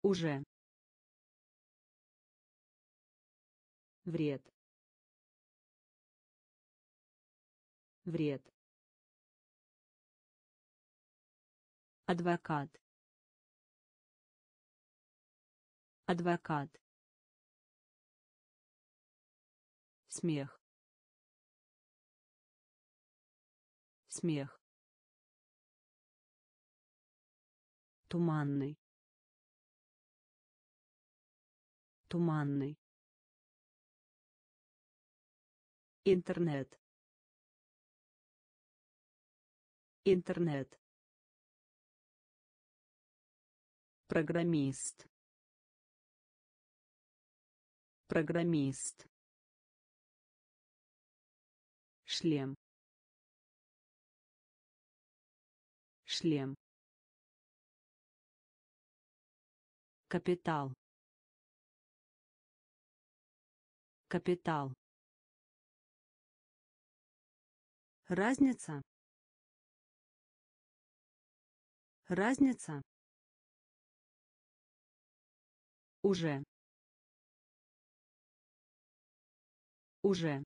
Уже. Вред. Вред. Адвокат. Адвокат. Смех. Смех. Туманный. Туманный. Интернет. Интернет. Программист. Программист. Шлем. Шлем. Капитал. Капитал. Разница. Разница. Уже. Уже.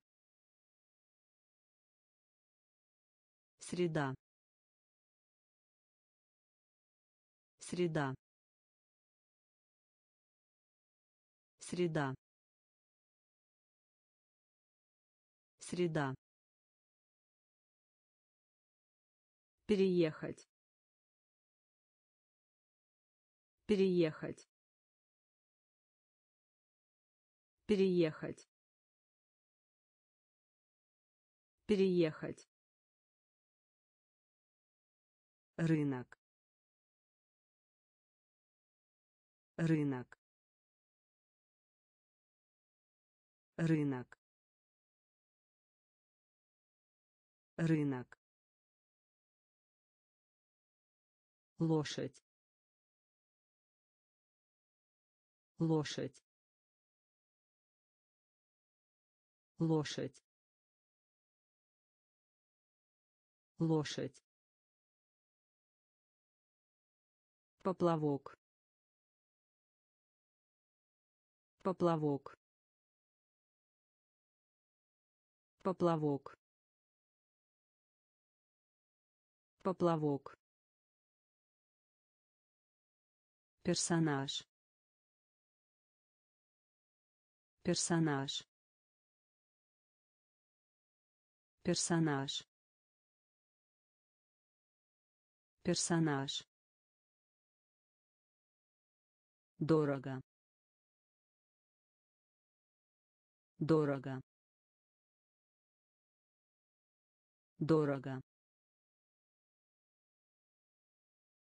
Среда. Среда. Среда. Среда. Переехать. Переехать. Переехать. Переехать. Рынок. Рынок. Рынок. Рынок. Лошадь. Лошадь. Лошадь. Лошадь. Поплавок. Поплавок. Поплавок. Поплавок. Персонаж. Персонаж. Персонаж. Персонаж. Дорого. Дорого. Дорого.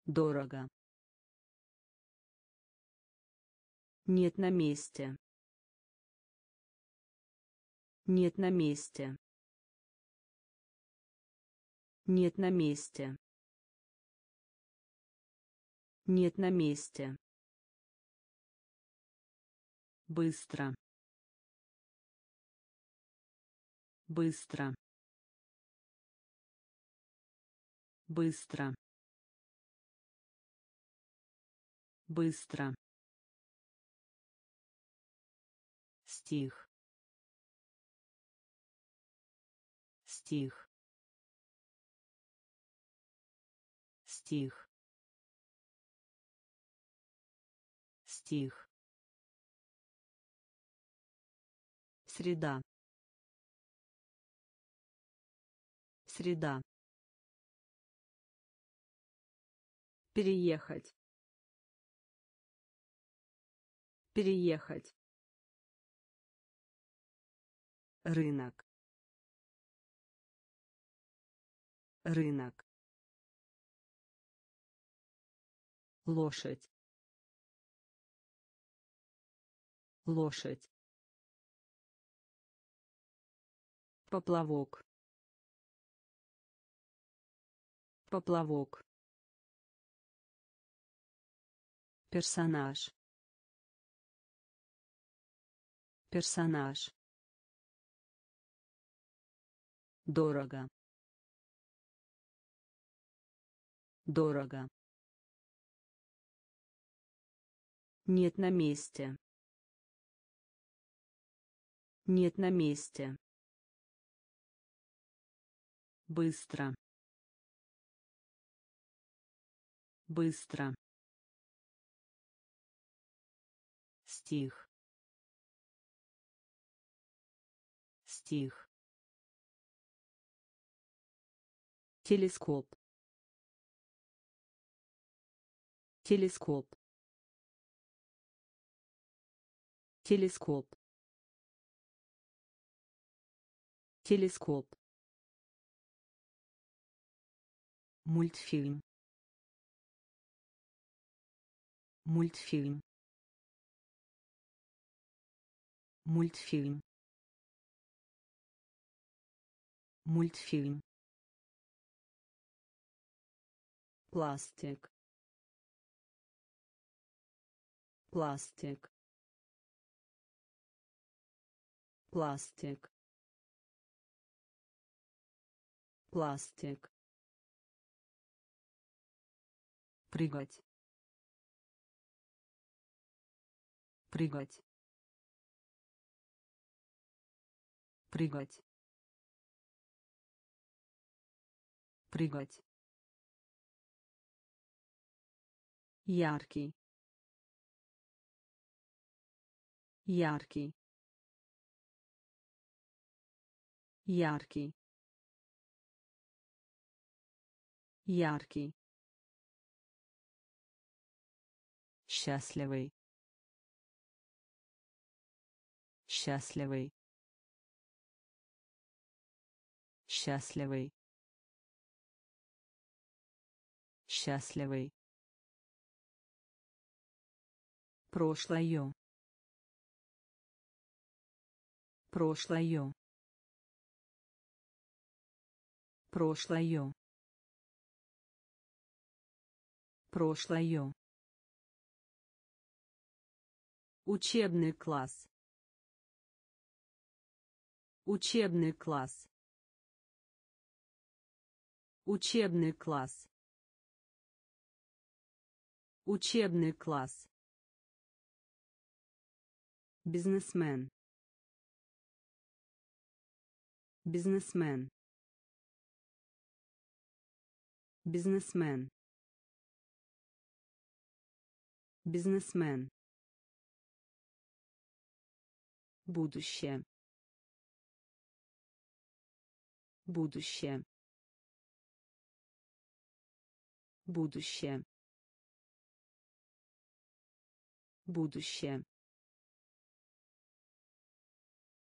Дорого. Нет на месте. Нет на месте. Нет на месте. Нет на месте. Быстро. Быстро. Быстро. Быстро. Стих. Стих. Стих. Стих. Среда. Среда. Переехать. Переехать. Рынок. Рынок. Лошадь. Лошадь. Поплавок. Поплавок. Персонаж. Персонаж. Дорого. Дорого. Нет на месте. Нет на месте. Быстро. Быстро. Стих. Стих. Телескоп. Телескоп. Телескоп. Телескоп. Мультфильм. Мультфильм. Мультфильм. Мультфильм. Пластик. Пластик. Пластик. Пластик. Прыгать. Прыгать. Прыгать. Прыгать. Яркий. Яркий. Яркий. Яркий счастливый. Счастливый. Счастливый. Счастливый. Прошлое. Прошлое. Прошлое. Прошлое учебный класс. Учебный класс. Учебный класс. Учебный класс. Бизнесмен. Бизнесмен. Бизнесмен. Бизнесмен будущее. Будущее. Будущее. Будущее.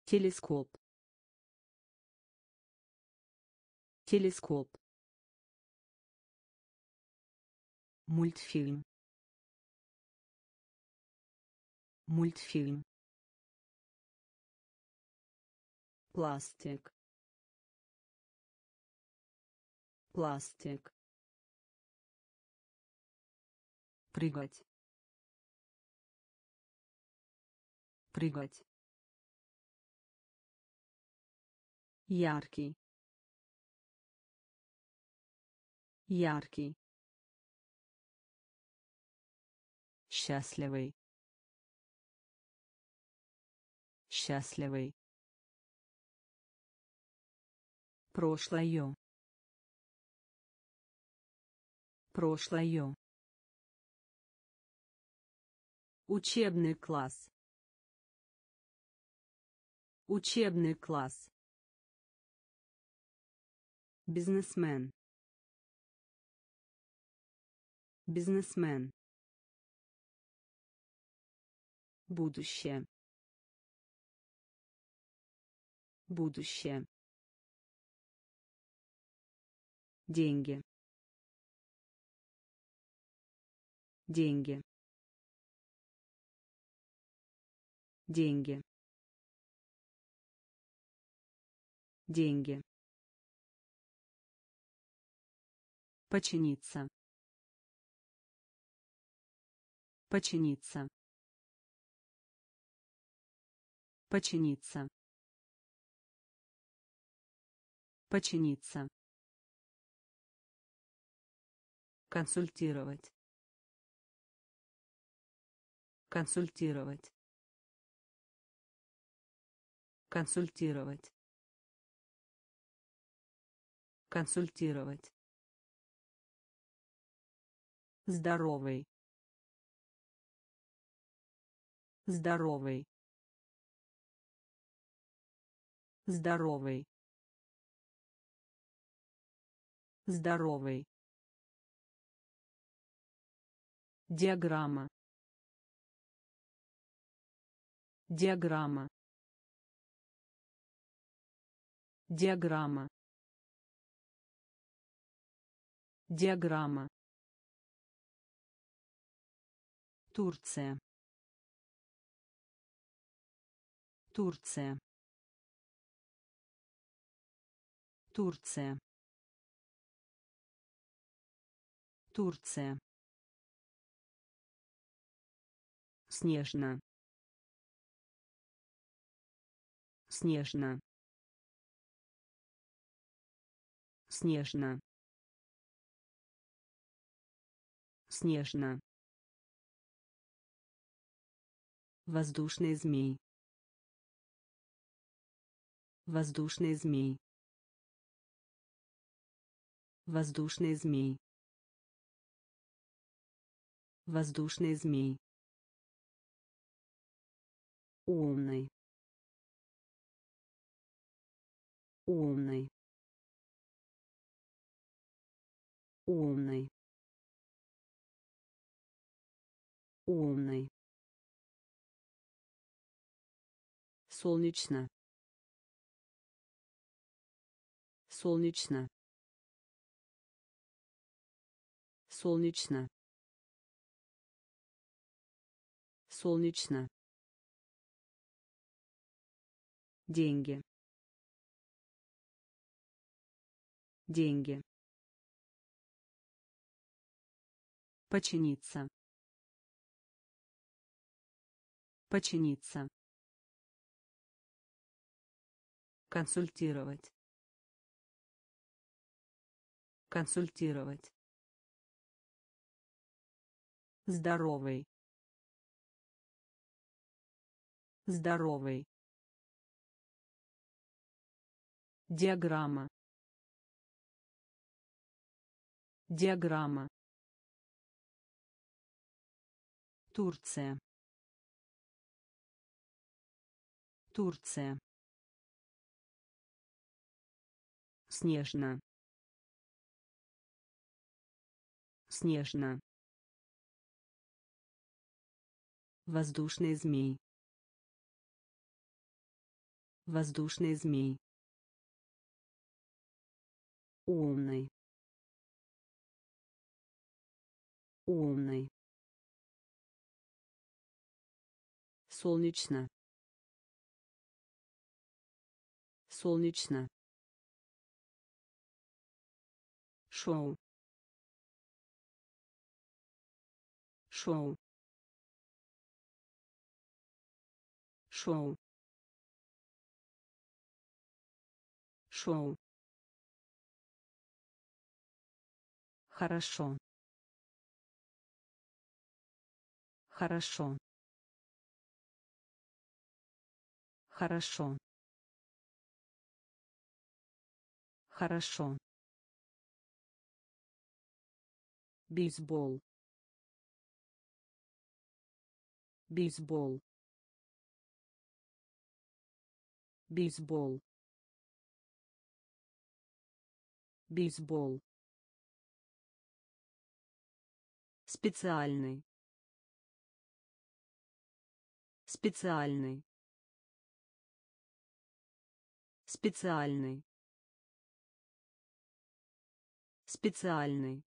Телескоп. Телескоп. Мультфильм. Мультфильм пластик пластик прыгать прыгать яркий яркий счастливый счастливый прошлое. Прошлое. Учебный класс. Учебный класс. Бизнесмен. Бизнесмен. Будущее. Будущее деньги. Деньги. Деньги. Деньги. Починиться. Починиться. Починиться. Починиться консультировать. Консультировать. Консультировать. Консультировать. Здоровый. Здоровый. Здоровый. Здоровый диаграмма. Диаграмма. Диаграмма. Диаграмма. Турция. Турция. Турция. Турция снежно. Снежно. Снежно. Снежно. Воздушный змей. Воздушный змей. Воздушный змей. Воздушный змей. Умный. Умный. Умный. Умный. Солнечно. Солнечно. Солнечно. Солнечно. Деньги. Деньги. Починиться. Починиться. Консультировать. Консультировать. Здоровый. Здоровый. Диаграмма. Диаграмма. Турция. Турция. Снежно. Снежно. Воздушный змей. Воздушный змей. Умный. Умный. Солнечно. Солнечно. Шоу. Шоу. Шоу. Шоу. Хорошо. Хорошо. Хорошо. Хорошо. бейсбол бейсбол бейсбол бейсбол специальный. Специальный. Специальный. Специальный.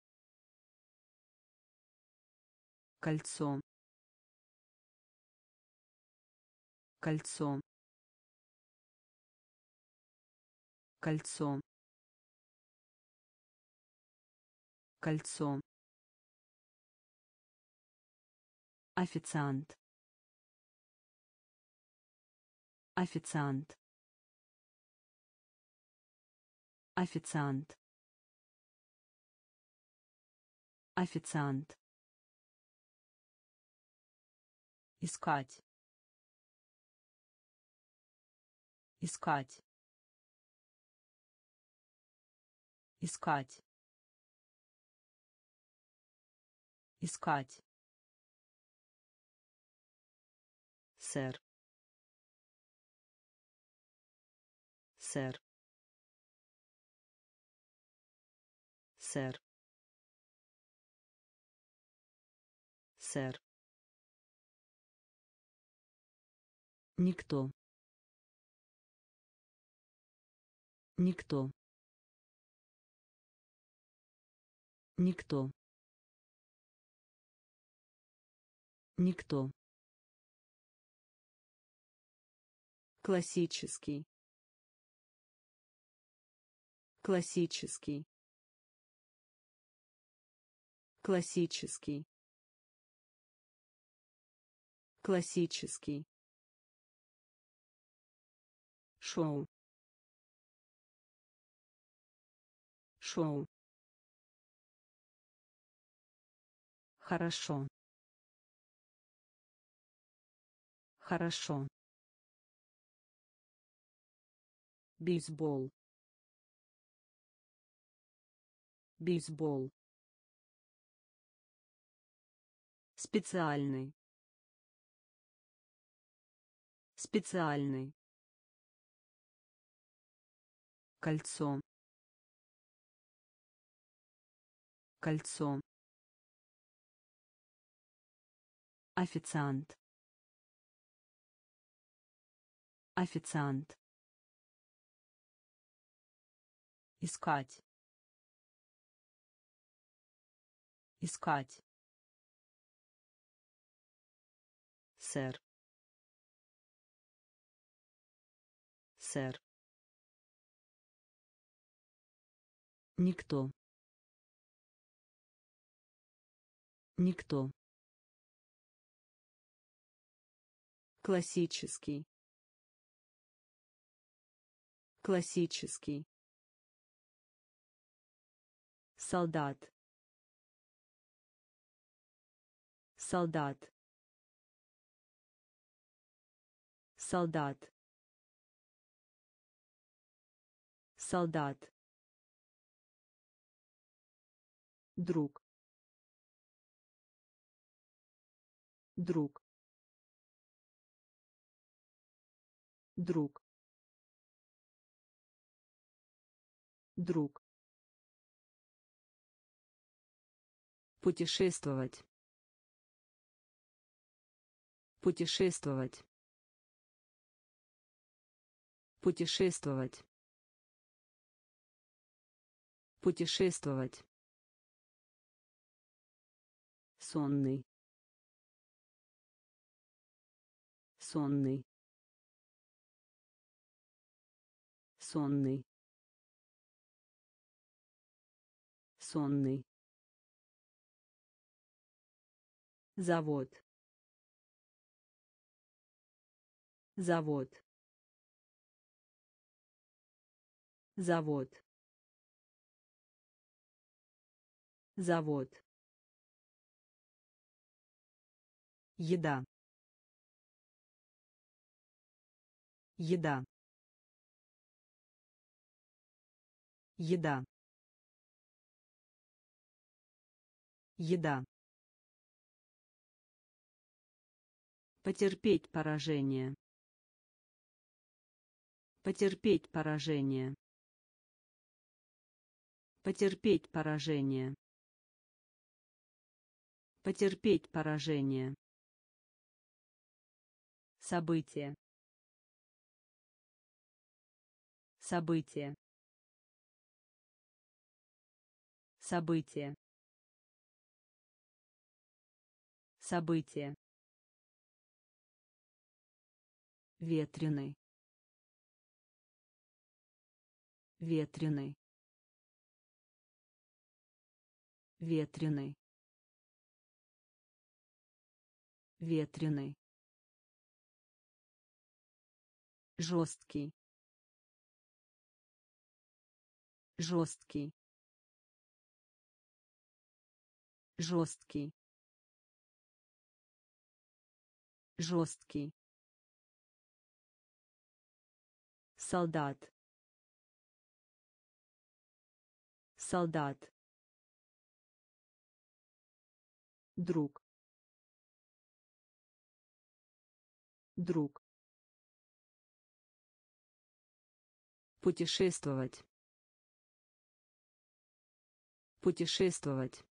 Кольцо. Кольцо. Кольцо. Кольцо официант. Официант. Официант. Официант. Искать. Искать. Искать. Искать сэр сэр сэр сэр Никто. Никто. Никто. Никто. Классический. Классический. Классический. Классический. Шоу. Шоу. Хорошо. Хорошо. Бейсбол. Бейсбол. Специальный. Специальный. Кольцо. Кольцо. Официант. Официант искать. Искать. Сэр. Сэр. Никто. Никто. Классический. Классический солдат. Солдат. Солдат. Солдат. Друг. Друг. Друг. Друг путешествовать. Путешествовать. Путешествовать. Путешествовать. Сонный. Сонный. Сонный. Сонный завод завод завод завод. Еда еда еда еда потерпеть поражение потерпеть поражение потерпеть поражение потерпеть поражение Событие. Событие. Событие. Событие. Ветреный. Ветреный. Ветреный. Ветреный. жесткий жесткий жесткий жесткий солдат. Солдат. Друг. Друг. Путешествовать. Путешествовать.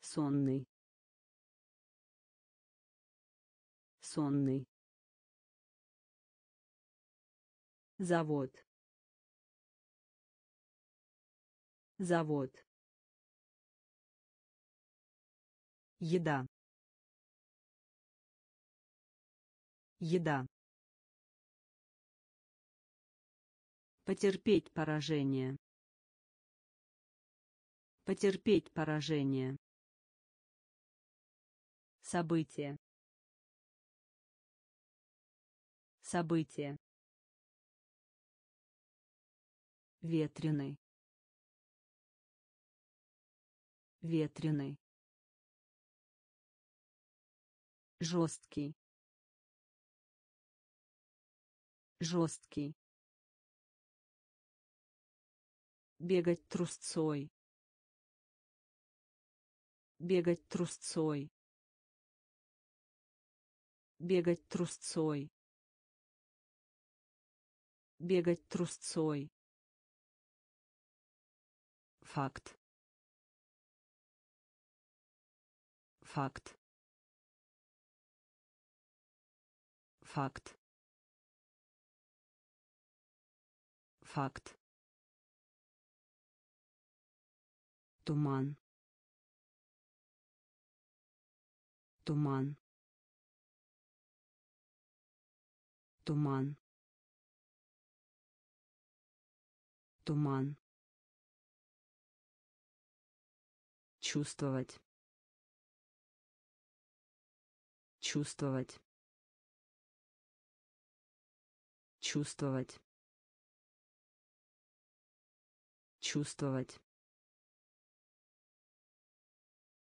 Сонный. Сонный завод завод еда еда Потерпеть поражение. Потерпеть поражение. Событие. Событие. Ветреный. Ветреный. Жесткий. Жесткий. бегать трусцой бегать трусцой бегать трусцой бегать трусцой факт факт факт факт туман туман туман туман чувствовать. Чувствовать. Чувствовать. Чувствовать.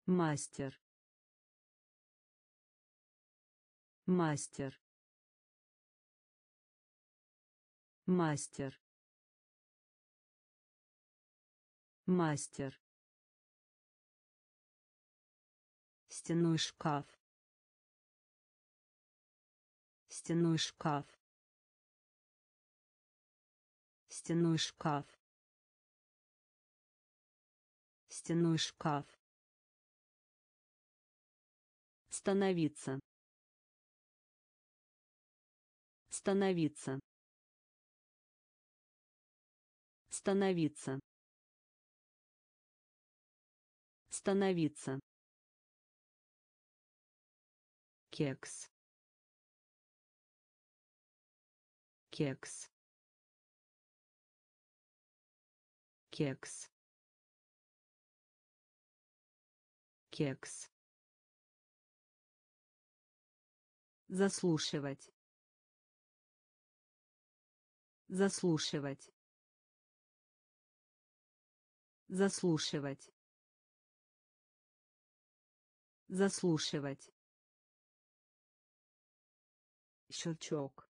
Мастер. Мастер. Мастер. Мастер стенной шкаф. Стенной шкаф. Стенной шкаф. Стенной шкаф. Становиться. Становиться. Становиться. Становиться кекс. Кекс. Кекс. Кекс. Заслушивать. Заслушивать. Заслушивать. Заслушивать щелчок.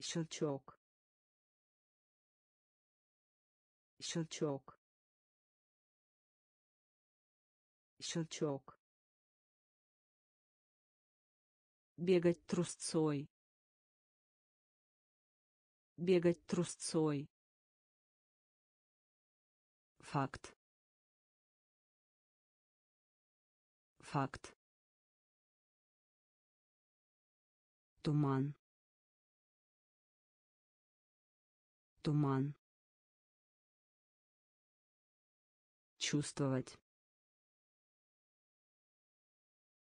Щелчок. Щелчок. Щелчок. Бегать трусцой. Бегать трусцой. Факт. Факт туман. Туман. Чувствовать.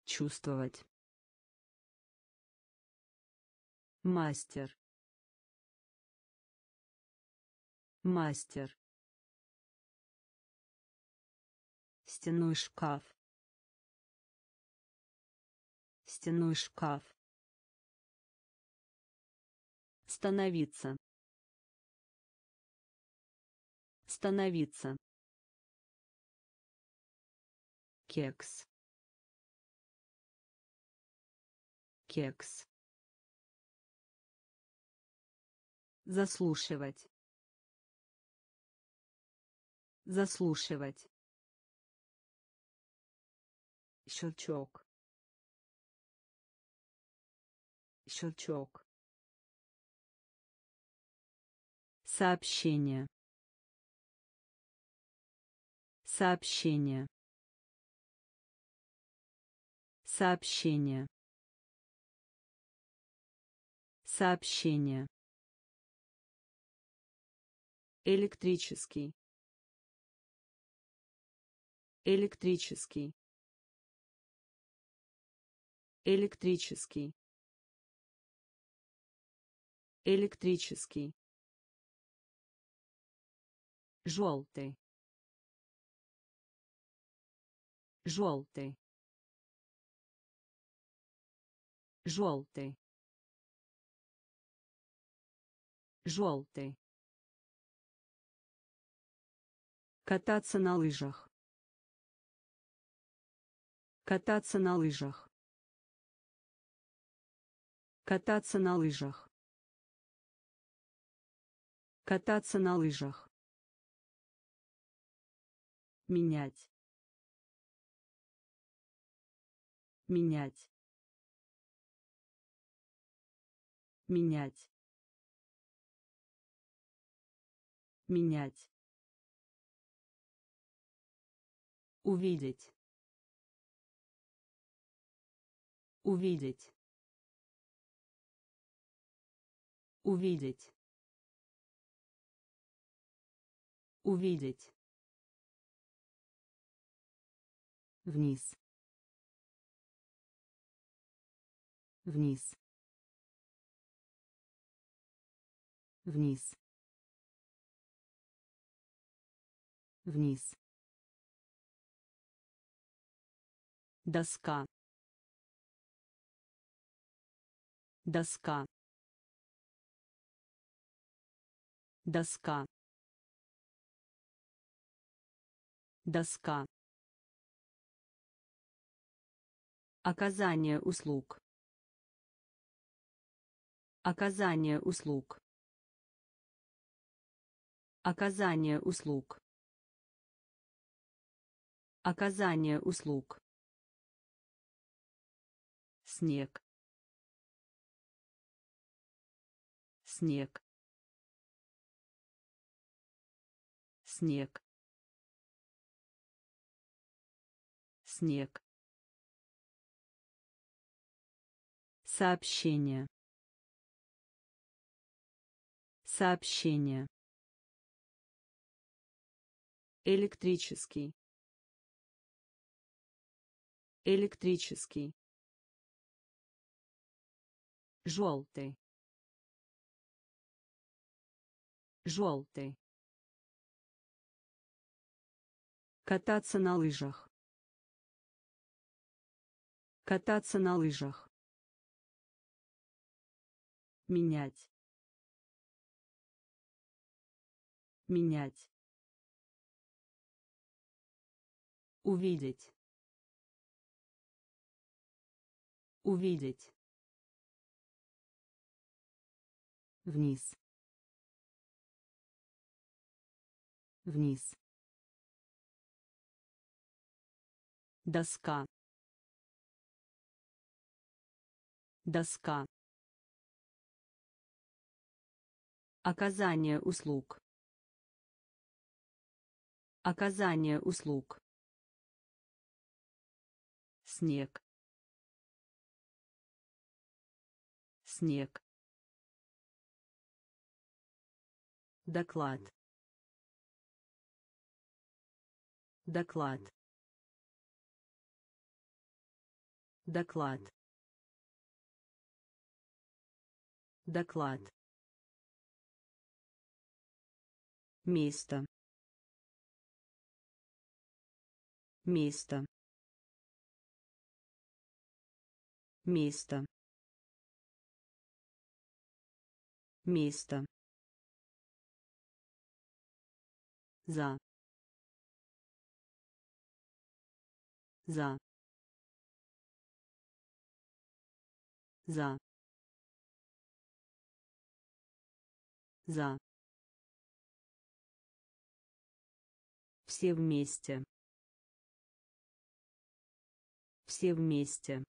Чувствовать. Мастер. Мастер. Стенной шкаф. Стенной шкаф становиться. Становиться. Кекс. Кекс. Заслушивать. Заслушивать. Щелчок. Щелчок сообщение. Сообщение. Сообщение. Сообщение. Электрический. Электрический. Электрический. Электрический желтый желтый желтый желтый. Кататься на лыжах. Кататься на лыжах. Кататься на лыжах. Кататься на лыжах менять. Менять. Менять. Менять. Увидеть. Увидеть. Увидеть. Увидеть вниз. Вниз. Вниз. Вниз. Доска. Доска. Доска. Доска Оказание услуг. Оказание услуг. Оказание услуг. Оказание услуг. Снег. Снег. Снег. Снег. Сообщение. Сообщение. Электрический. Электрический. Желтый. Желтый. Кататься на лыжах. Кататься на лыжах менять. Менять. Увидеть. Увидеть. Вниз. Вниз. Доска. Доска Оказание услуг. Оказание услуг. Снег. Снег. Доклад. Доклад. Доклад. Доклад. Место. Место. Место. Место. За. За. За. За Все вместе. Все вместе.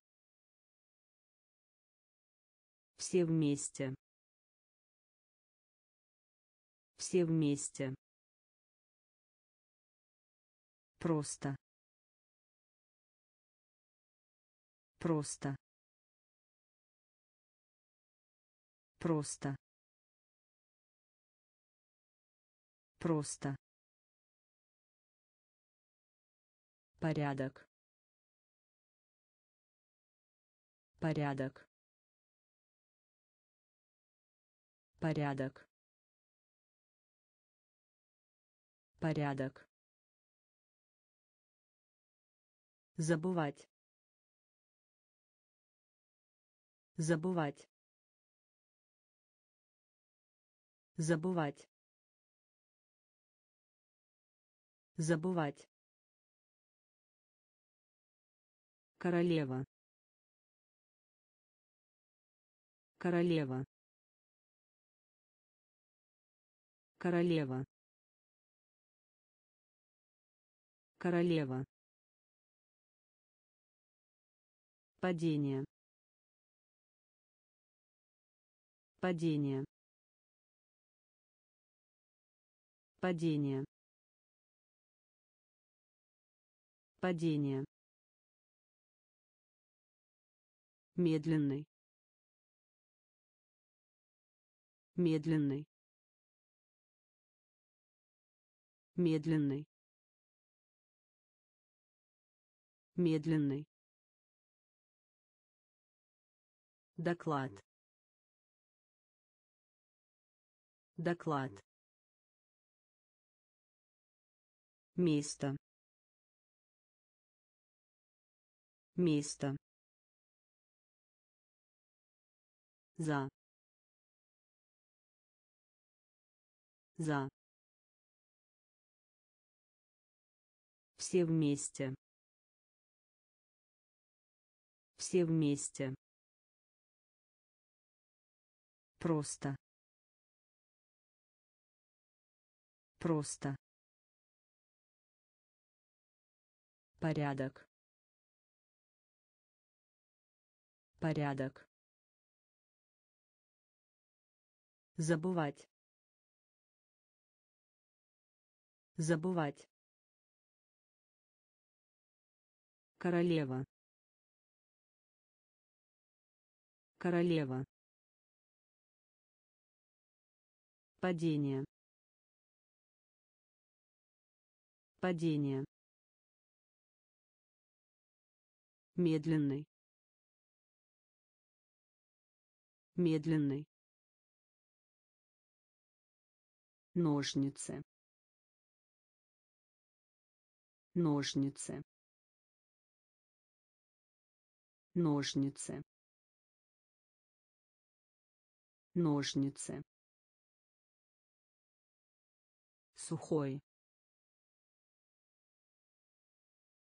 Все вместе. Все вместе. Просто. Просто. Просто. Просто. Порядок. Порядок. Порядок. Порядок. Забывать. Забывать. Забывать. Забывать Королева. Королева. Королева. королева падение падение падение падение медленный. Медленный. Медленный. Медленный. Доклад. Доклад. Место. Место за. За. Все вместе. Все вместе. Просто. Просто. Порядок. Порядок забывать. Забывать. Королева. Королева. Падение. Падение. Медленный. Медленный ножницы ножницы ножницы ножницы. Сухой.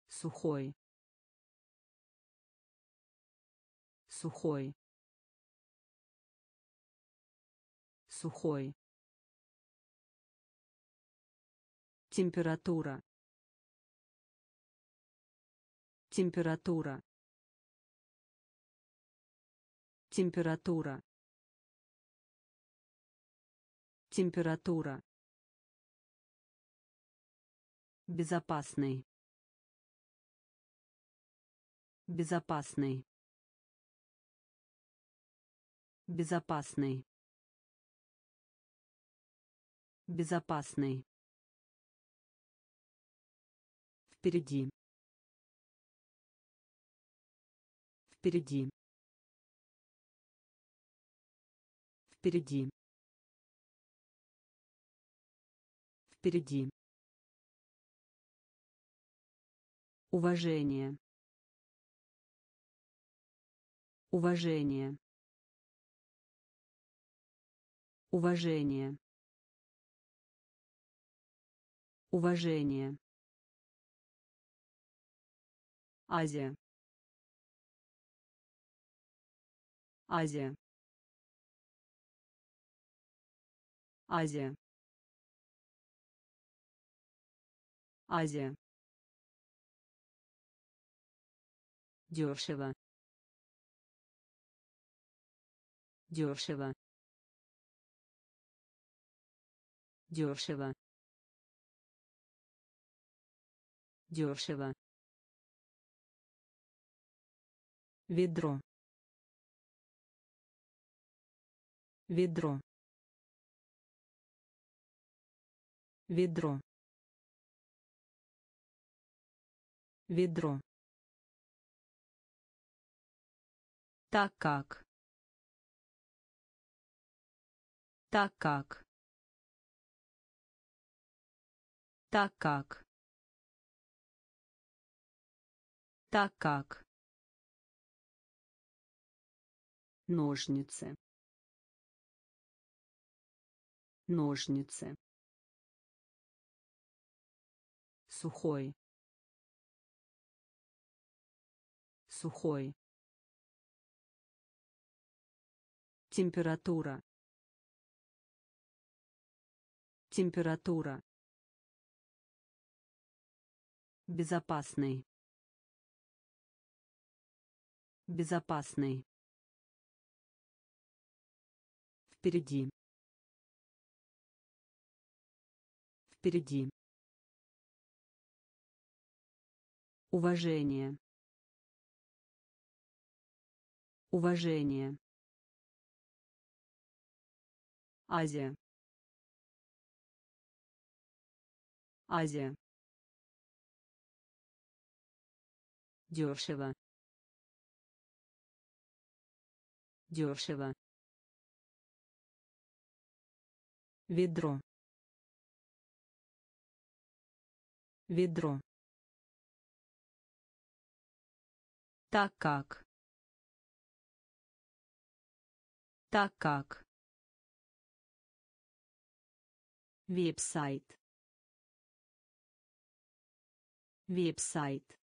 Сухой. Сухой. Сухой температура. Температура. Температура. Температура. Безопасный. Безопасный. Безопасный. Безопасный впереди. Впереди. Впереди. Впереди. Уважение. Уважение. Уважение. Уважение Азия. Азия. Азия. Азия. Дешево дешево дешево дешево ведро. Ведро. Ведро. Ведро. Так как? Так как? Так как? Так как ножницы ножницы сухой сухой температура температура Безопасный. Безопасный. Впереди. Впереди. Уважение. Уважение. Азия. Азия. Дешево. Дешево. Ведро. Ведро. Так как. Так как. Веб-сайт. Веб-сайт.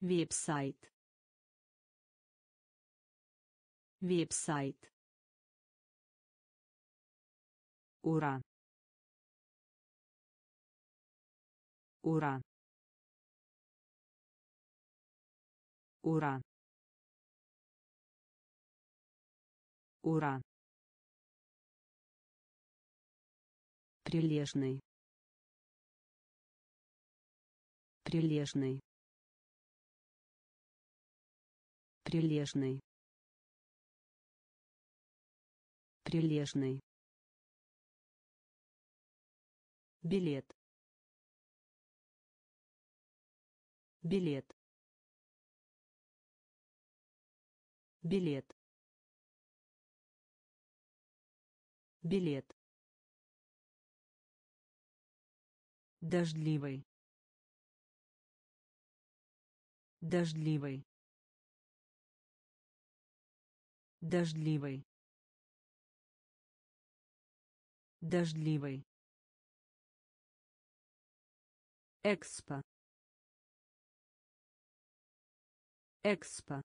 Веб-сайт. Веб-сайт. Ура. Ура. Ура. Ура. Прилежный. Прилежный. Прилежный. Прилежный. Билет. Билет. Билет. Билет. Дождливый. Дождливый. Дождливый. Дождливый. Экспо. Экспо.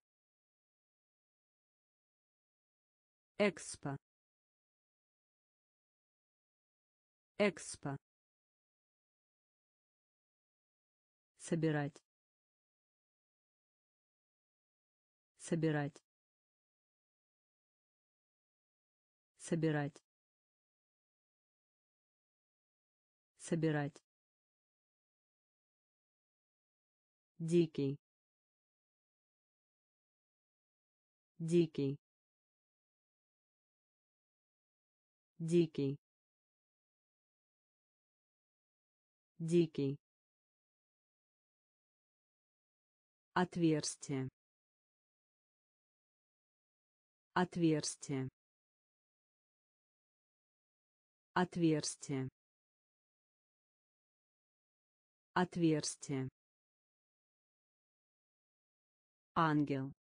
Экспо. Экспо. Собирать. Собирать. Собирать. Собирать. Дикий. Дикий. Дикий. Дикий. Отверстие. Отверстие. Отверстие. Отверстие. Ангел.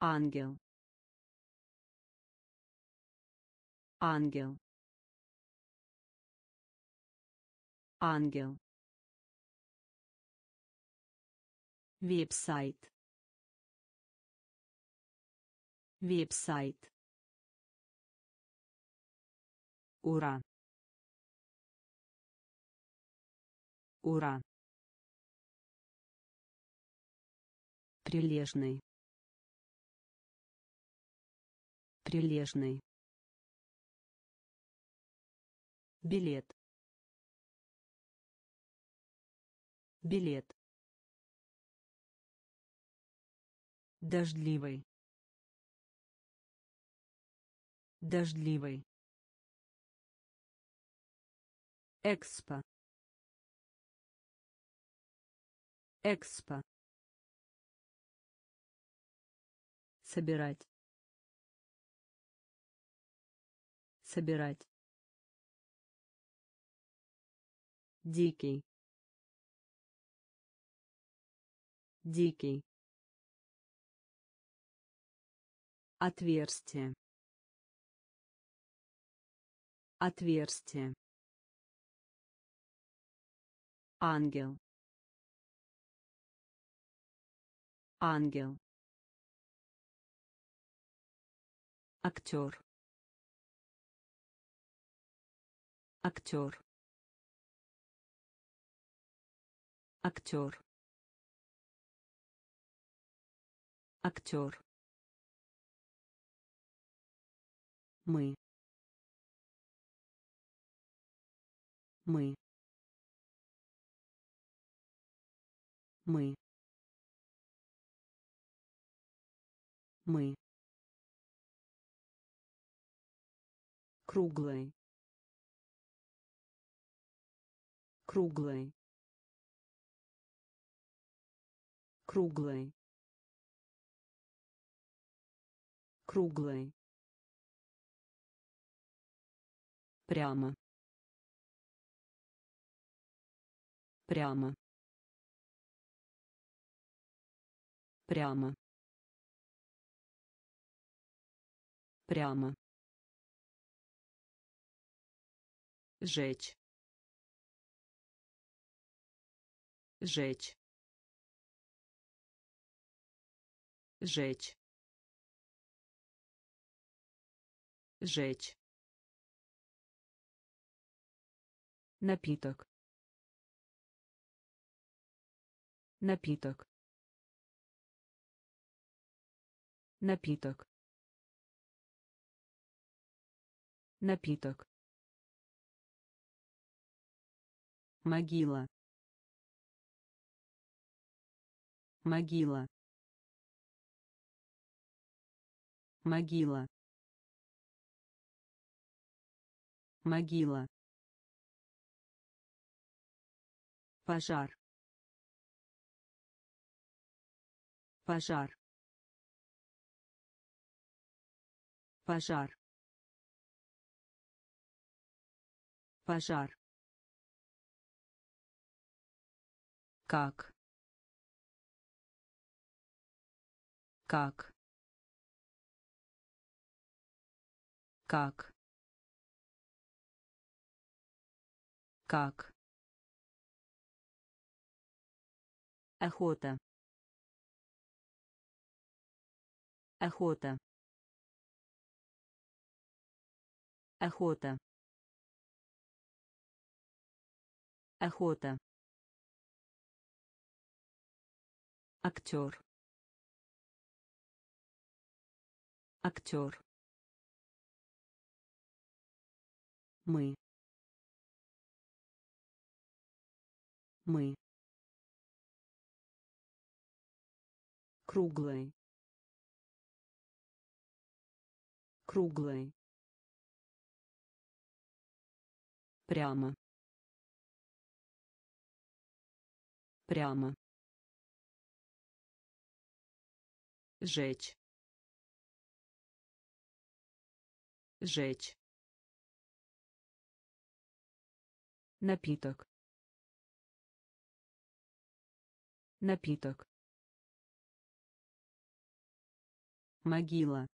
Ангел. Ангел. Ангел. Веб-сайт. Веб-сайт. Ура. Ура. Прилежный. Прилежный. Билет. Билет. Дождливый. Дождливый. Экспо. Экспо. Собирать. Собирать. Дикий. Дикий. Отверстие. Отверстие. Ангел. Ангел. Актер. актер. Актер. Актер. Мы. Мы. Мы. Мы круглый круглый круглый круглый прямо. Прямо. Прямо. Прямо жечь. Жечь. Жечь. Жечь. Напиток. Напиток. Напиток. Напиток могила. Могила. Могила. Могила. Пожар. Пожар. Пожар. Пожар как? Как? Как? Как? Охота. Охота. Охота. Охота актер. Актер. Мы. Мы. Круглый. Круглый. Прямо. Прямо жечь. Жечь. Напиток. Напиток. Могила.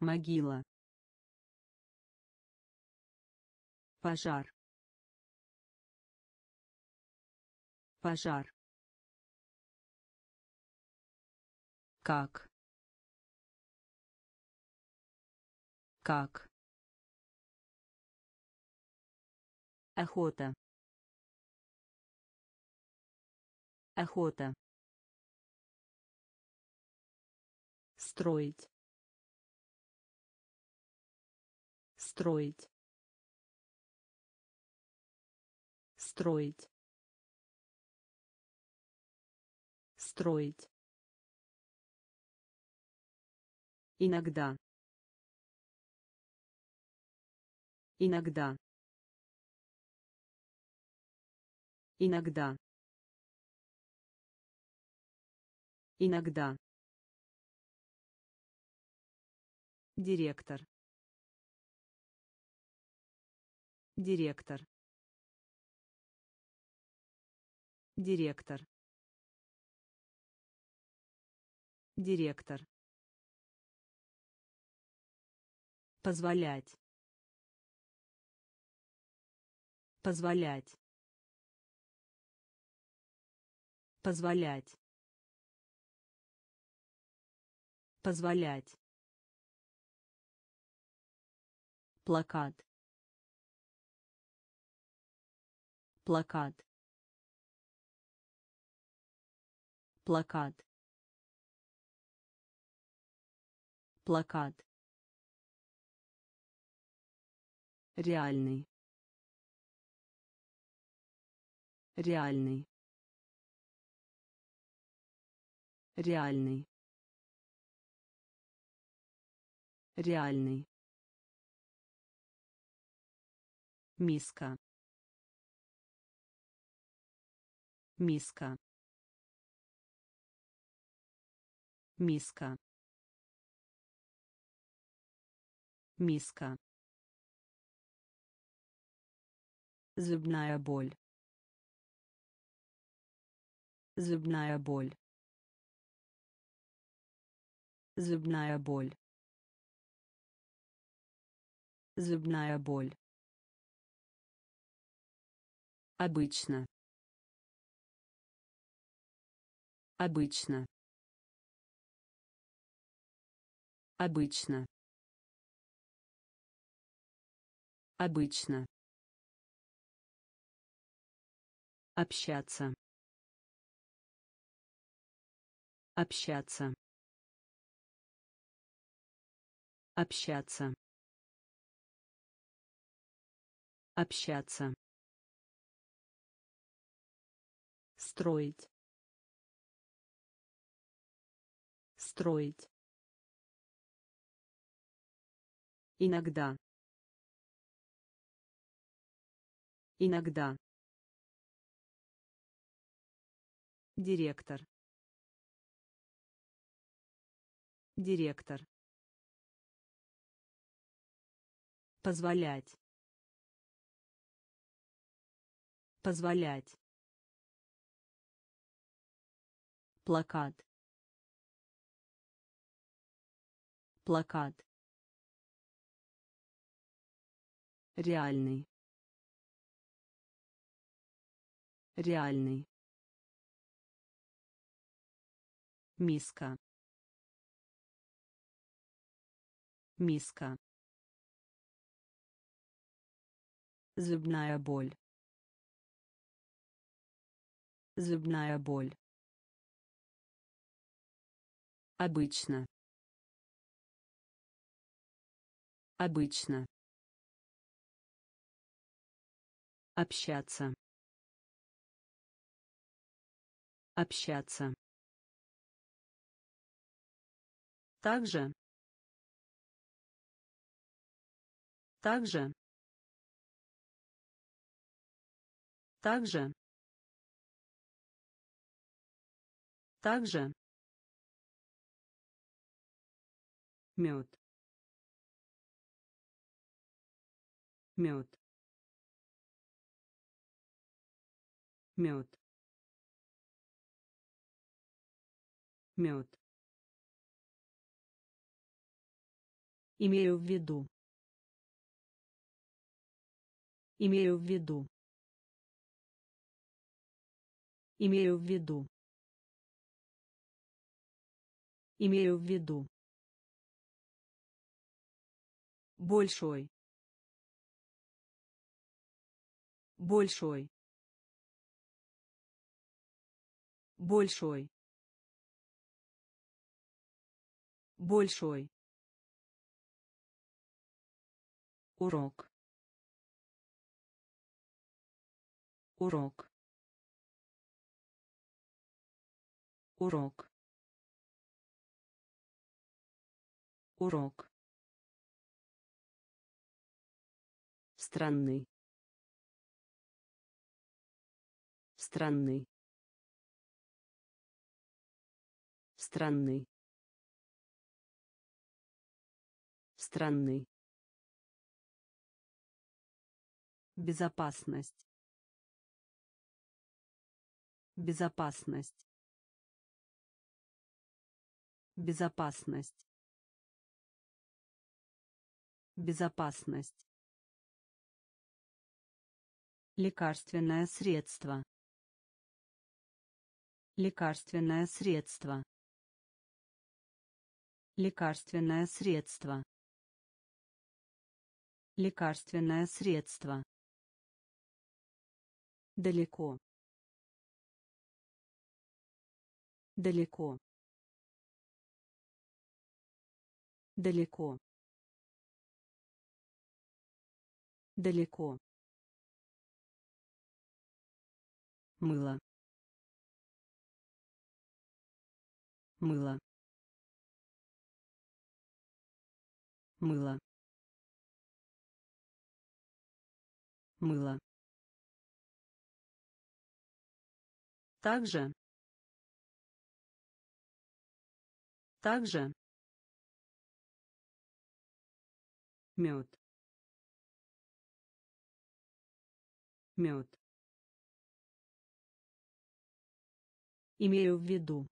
Могила. Пожар. Пожар как? Как? Охота. Охота. Строить. Строить. Строить. Строить иногда. Иногда. Иногда. Иногда. Директор. Директор. Директор. Директор позволять. Позволять. Позволять. Позволять. Плакат. Плакат. Плакат. Плакат реальный. Реальный. Реальный. Реальный. Миска. Миска. Миска. Миска зубная боль. Зубная боль. Зубная боль. Зубная боль. Обычно. Обычно. Обычно. Обычно общаться. Общаться. Общаться. Общаться. Строить. Строить. Иногда. Иногда директор. Директор. Позволять. Позволять. Плакат. Плакат. Реальный. Реальный миска. Миска. Зубная боль. Зубная боль. Обычно. Обычно. Общаться. Общаться также. Также. Также. Также. Мед. Мед. Мед. Мед имею в виду. Имею в виду. Имею в виду. Имею в виду. Большой. Большой. Большой. Большой урок. Урок. Урок. Урок. Странный. Странный. Странный. Странный безопасность. Безопасность. Безопасность. Безопасность. Лекарственное средство. Лекарственное средство. Лекарственное средство. Лекарственное средство. Далеко. Далеко. Далеко. Далеко. мыло мыло мыло мыло также также мед мед Имею в виду.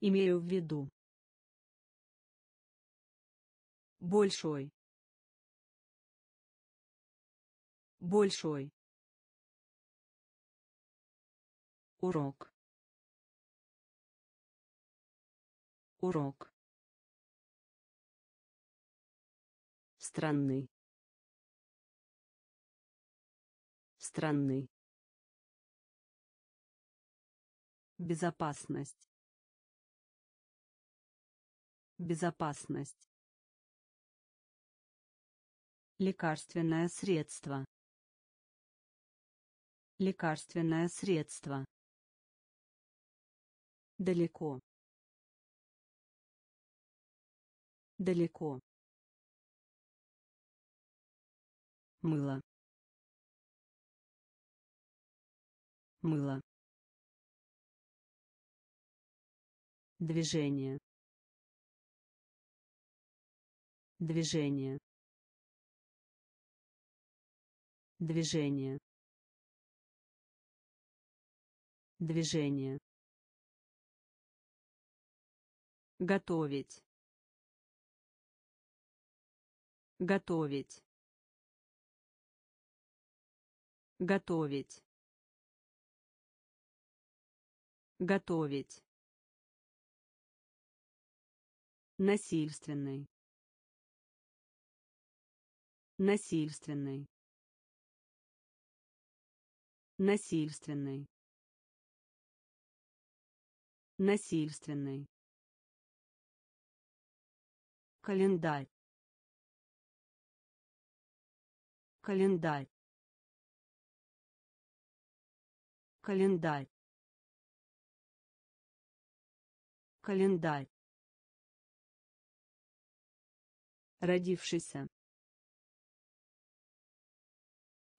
Имею в виду. Большой. Большой. Урок. Урок. Странный. Странный. Безопасность. Безопасность. Лекарственное средство. Лекарственное средство. Далеко. Далеко. Мыло. Мыло. Движение. Движение. Движение. Движение. Готовить. Готовить. Готовить. Готовить. Насильственный. Насильственный. Насильственный. Насильственный. Календарь. Календарь. Календарь. Календарь. родившийся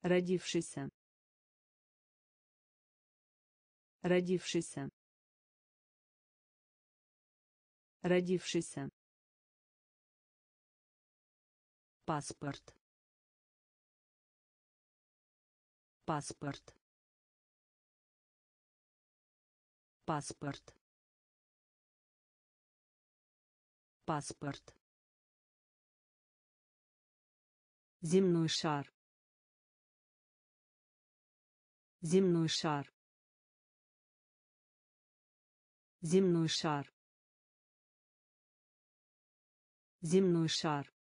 родившийся родившийся родившийся паспорт. Паспорт. Паспорт. Паспорт. Земной шар. Земной шар. Земной шар. Земной шар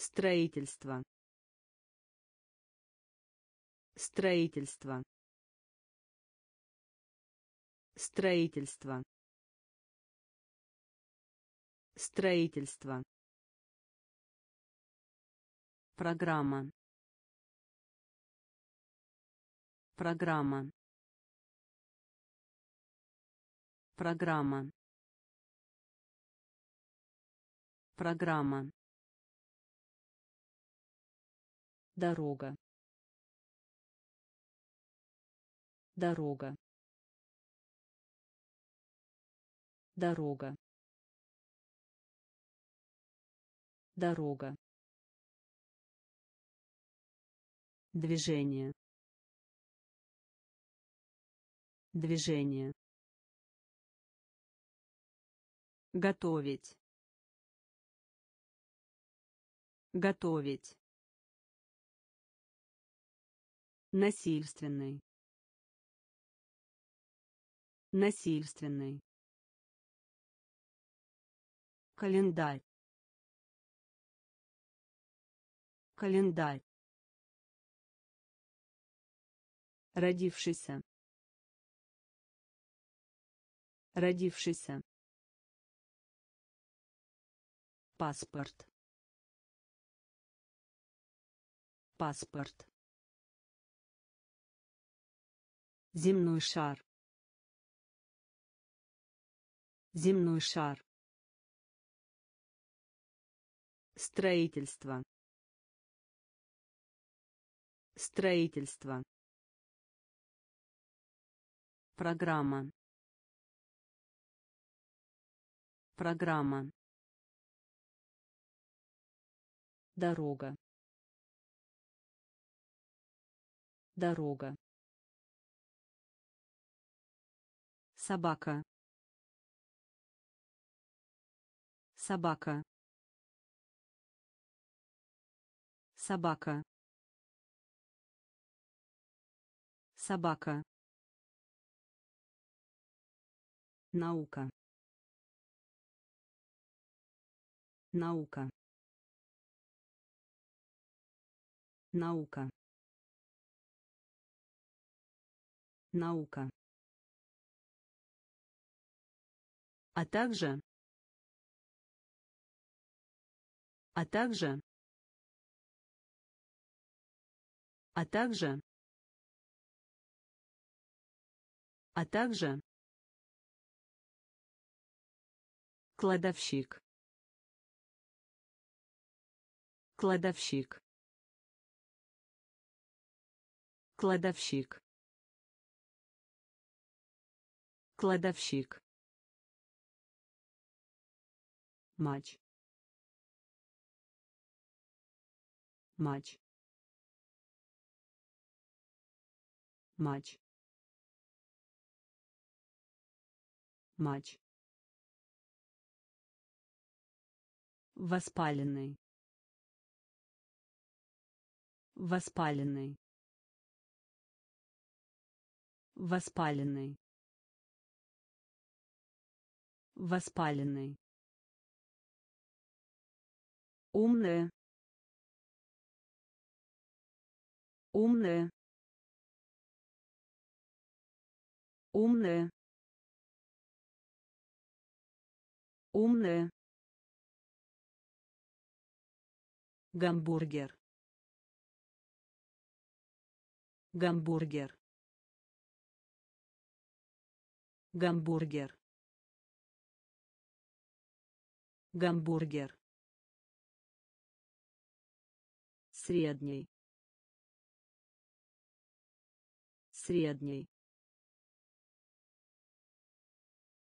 строительство строительство строительство строительство Программа. Программа. Программа. Программа. Дорога. Дорога. Дорога. Дорога. Движение. Движение. Готовить. Готовить. Насильственный. Насильственный. календарь. Календарь. Родившийся. Родившийся. Паспорт. Паспорт земной шар. Земной шар. Строительство. Строительство. Программа. Программа. Дорога. Дорога собака. Собака. Собака. Собака. Наука. Наука. Наука. Наука а также а также а также а также. Кладовщик. Кладовщик. Кладовщик. Кладовщик матч. Матч. Матч. Матч. Воспаленный. Воспаленный. Воспаленный. Воспаленный умная умная умная умная гамбургер. Гамбургер. Гамбургер. Гамбургер средний средний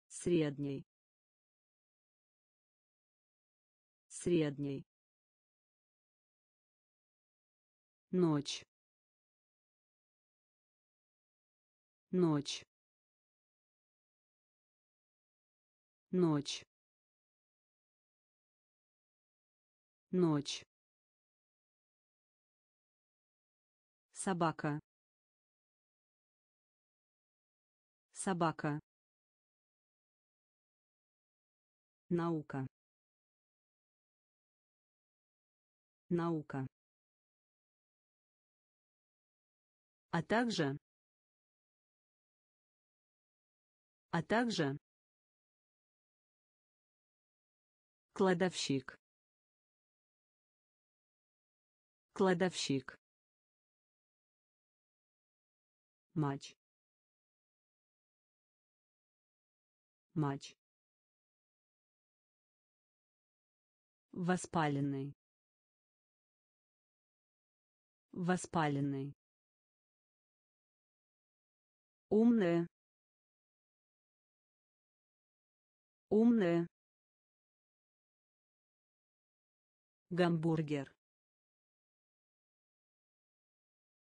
средний средний ночь. Ночь. Ночь. Ночь собака. Собака. Наука. Наука. А также а также кладовщик. Кладовщик матч. Матч. Воспаленный. Воспаленный. Умная умная гамбургер.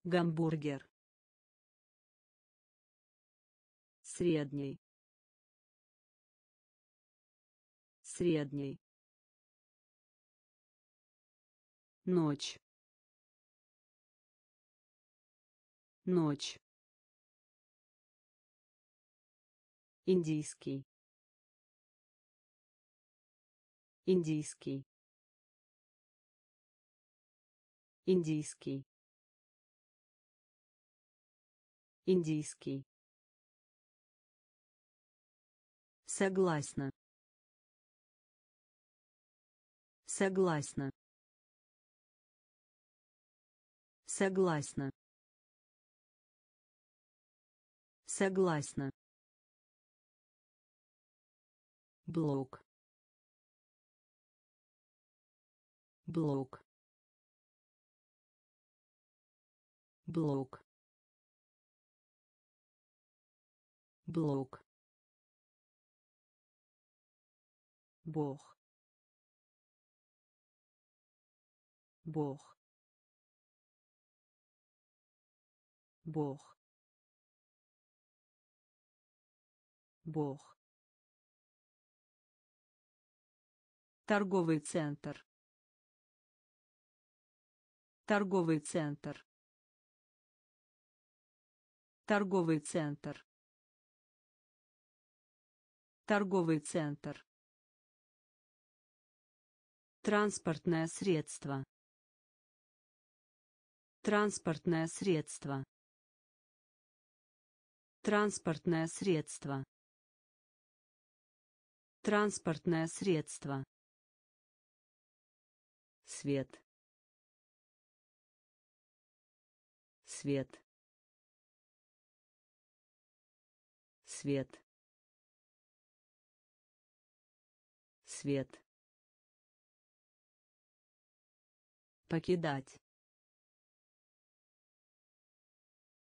Гамбургер средний средний ночь. Ночь. Индийский. Индийский. Индийский. Индийский согласна. Согласна. Согласна. Согласна. Блок. Блок. Блок. Блок Бог Бог Бог Бог Торговый центр. Торговый центр. Торговый центр. Торговый центр. Транспортное средство. Транспортное средство. Транспортное средство. Транспортное средство свет свет свет свет покидать.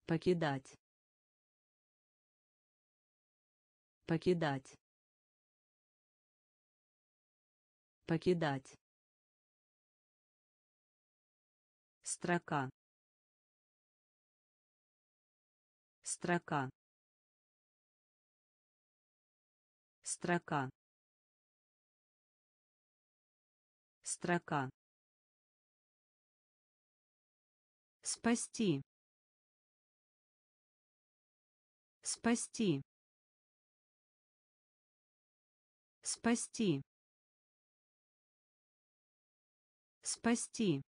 Покидать. Покидать. Покидать. Строка. Строка. Строка. Строка спасти. Спасти. Спасти. Спасти.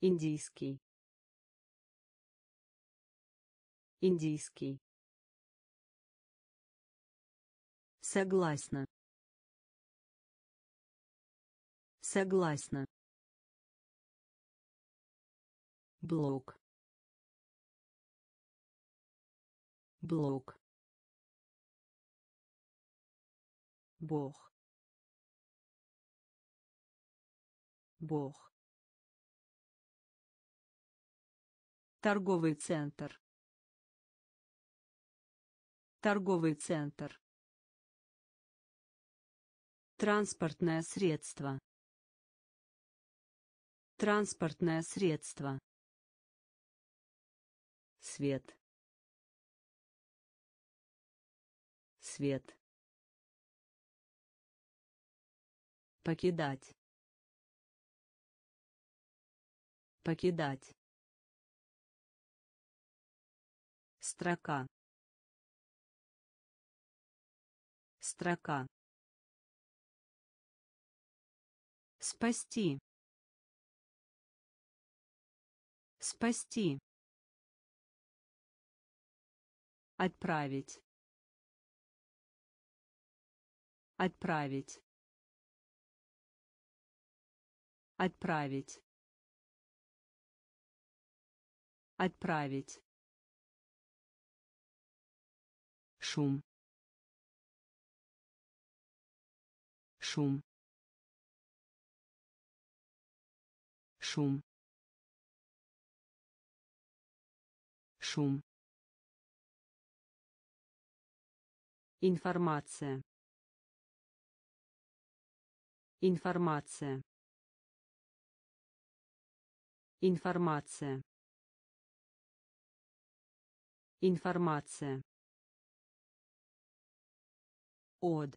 Индийский. Индийский. Согласна. Согласна блок блок Бог Бог Торговый центр. Торговый центр. Транспортное средство. Транспортное средство. Свет. Свет. Покидать. Покидать. строка строка спасти спасти отправить. Отправить. Отправить. Отправить. Шум. Шум. Шум. Шум информация. Информация. Информация. Информация. От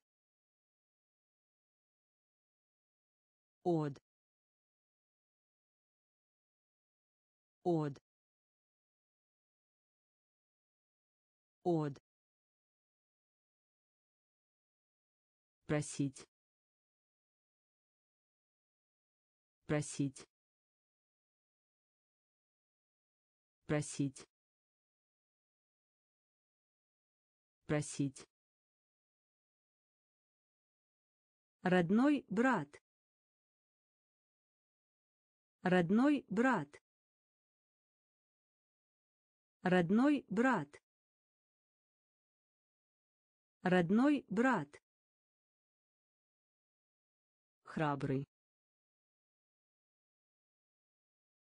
от от от просить. Просить. Просить. Просить. Родной брат. Родной брат. Родной брат. Родной брат храбрый.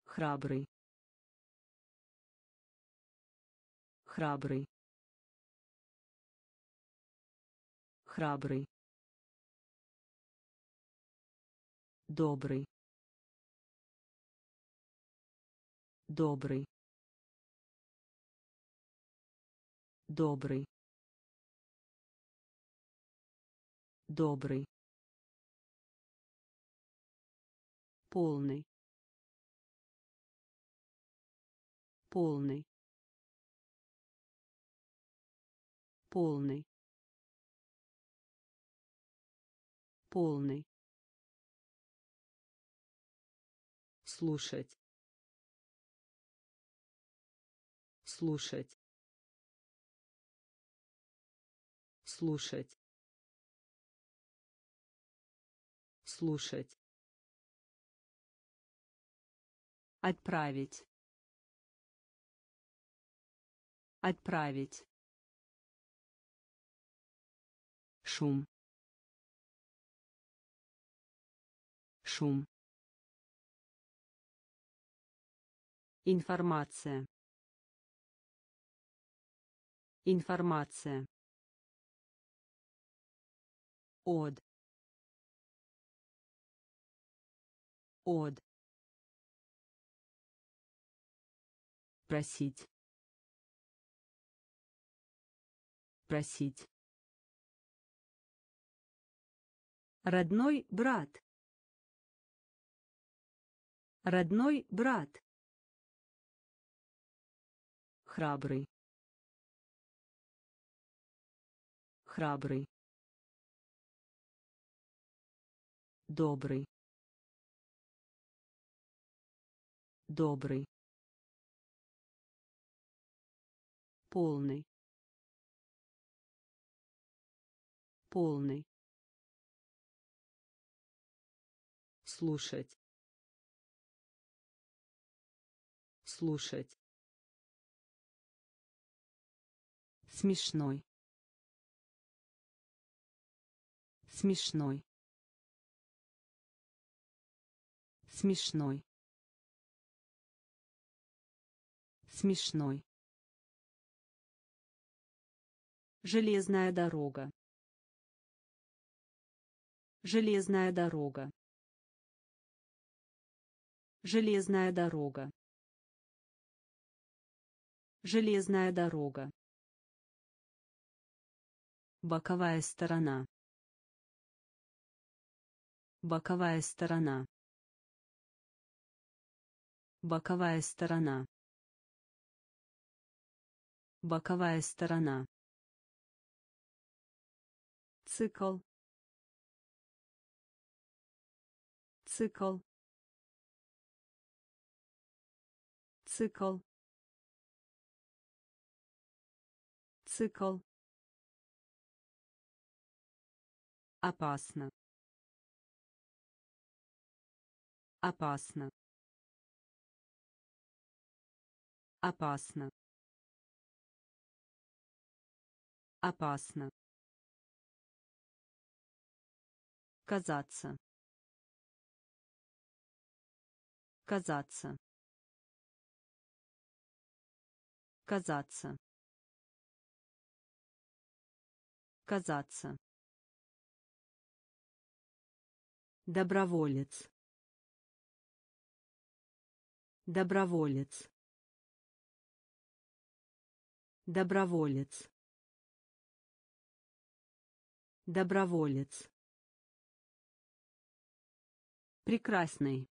Храбрый. Храбрый. Храбрый. Добрый. Добрый. Добрый. Добрый полный. Полный. Полный. Полный. Слушать. Слушать. Слушать. Слушать отправить. Отправить. Шум. Шум. Информация. Информация. От от просить. Просить. Родной брат. Родной брат. Храбрый. Храбрый. Добрый. Добрый полный. Полный. Слушать. Слушать. Смешной. Смешной. Смешной. Смешной железная дорога. Железная дорога. Железная дорога. Железная дорога. Боковая сторона. Боковая сторона. Боковая сторона. Боковая сторона цикл. Цикл. Цикл. Цикл. Опасно. Опасно. Опасно. Опасно казаться. Казаться. Казаться. Казаться. Доброволец. Доброволец. Доброволец. Доброволец прекрасный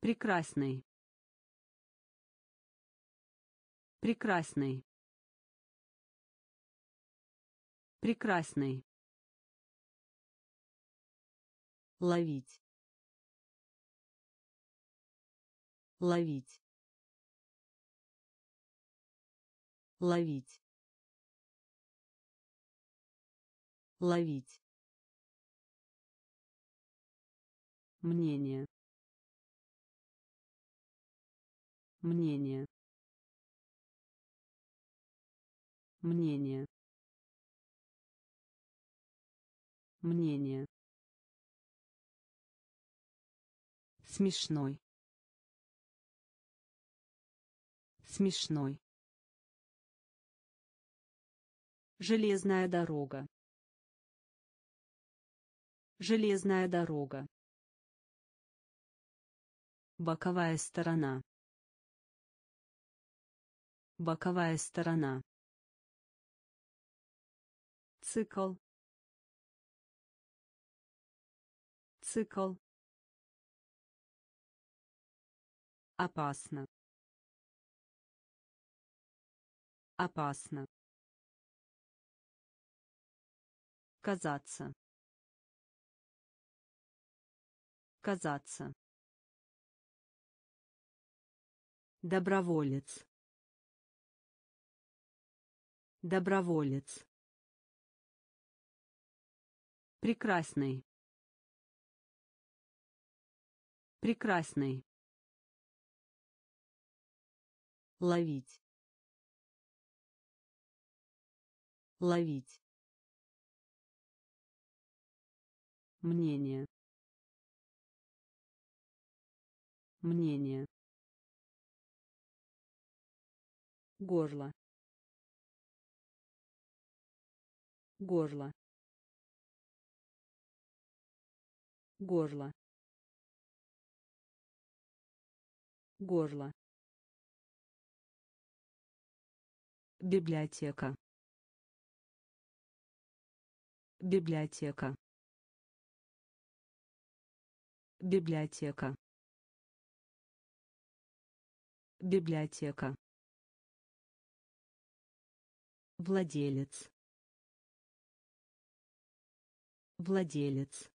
прекрасный прекрасный Прекрасный. Ловить. Ловить. Ловить. Ловить. Мнение. Мнение. Мнение. Мнение. Смешной. Смешной. Железная дорога. Железная дорога. Боковая сторона. Боковая сторона. Цикл. Цикл. Опасно. Опасно. Казаться. Казаться. Доброволец. Доброволец. Прекрасный. Прекрасный. Ловить. Ловить. Мнение. Мнение. Горло. Горло. Горло. Горло. Библиотека. Библиотека. Библиотека. Библиотека. Владелец. Владелец.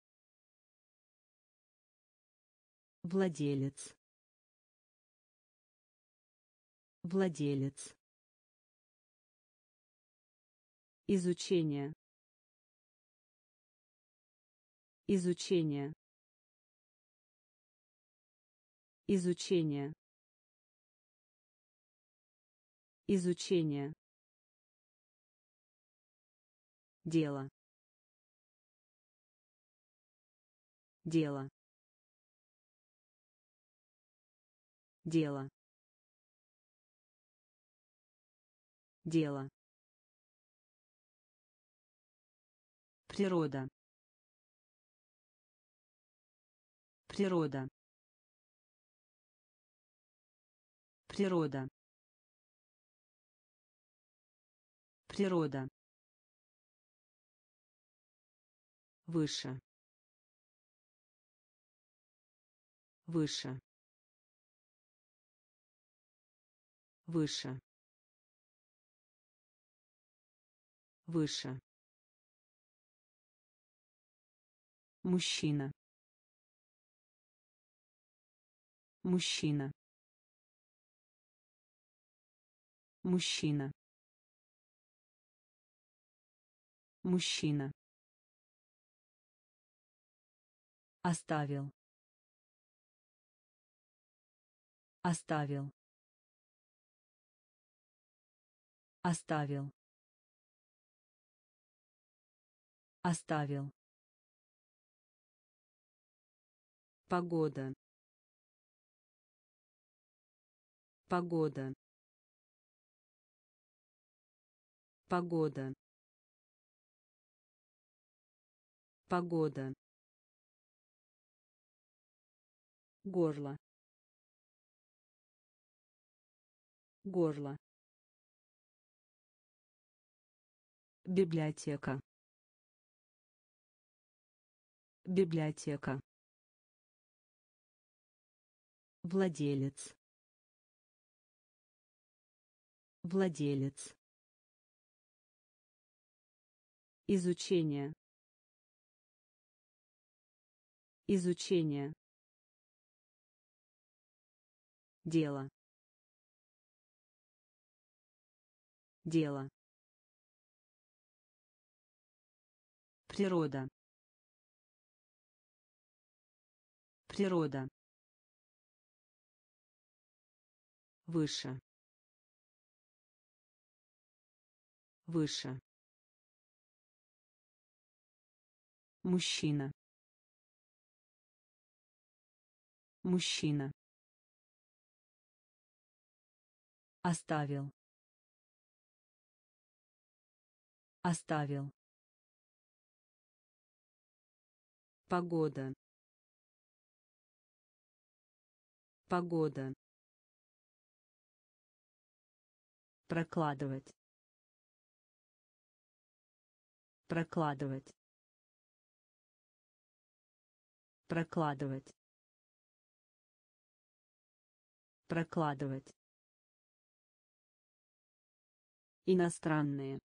Владелец. Владелец. Изучение. Изучение. Изучение. Изучение. Дело. Дело. Дело. Дело. Природа. Природа. Природа. Природа. Выше. Выше. Выше. Выше. Мужчина. Мужчина. Мужчина. Мужчина. Оставил. Оставил. Оставил. Оставил. Погода. Погода. Погода. Погода. Горло. Горло. Библиотека. Библиотека. Владелец. Владелец. Изучение. Изучение. Дело. Дело. Природа. Природа. Выше. Выше. Мужчина. Мужчина. Оставил. Оставил. Погода. Погода. Прокладывать. Прокладывать. Прокладывать. Прокладывать. Иностранные.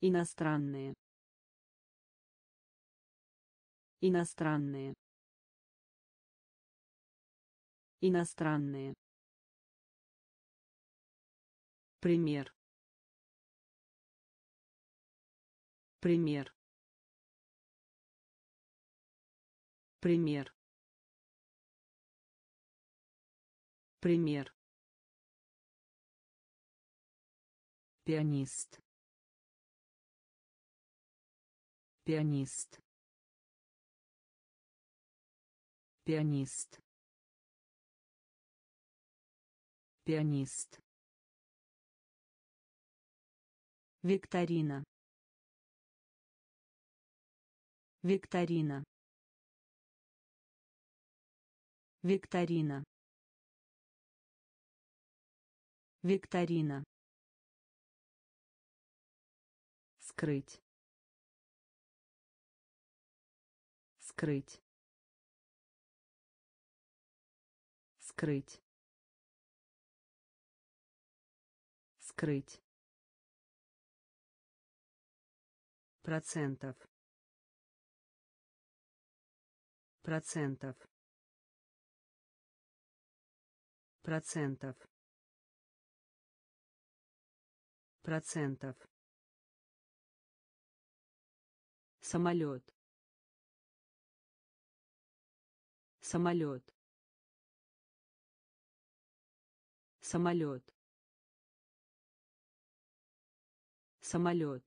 Иностранные. Иностранные. Иностранные. Пример. Пример. Пример. Пример. Пианист. Пианист. Пианист. Пианист. Викторина. Викторина. Викторина. Викторина. Скрыть. Скрыть. Скрыть. Скрыть. Процентов. Процентов. Процентов. Процентов самолет самолет самолет самолет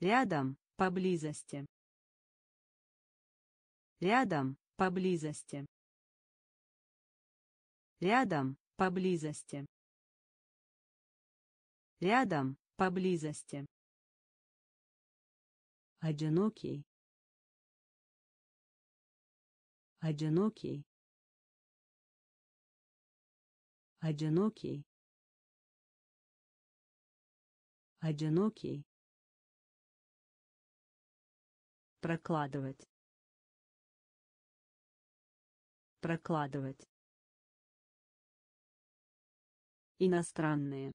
рядом поблизости. Рядом поблизости. Рядом поблизости. Рядом поблизости одинокий. Одинокий. Одинокий. Одинокий. Прокладывать. Прокладывать. Иностранные.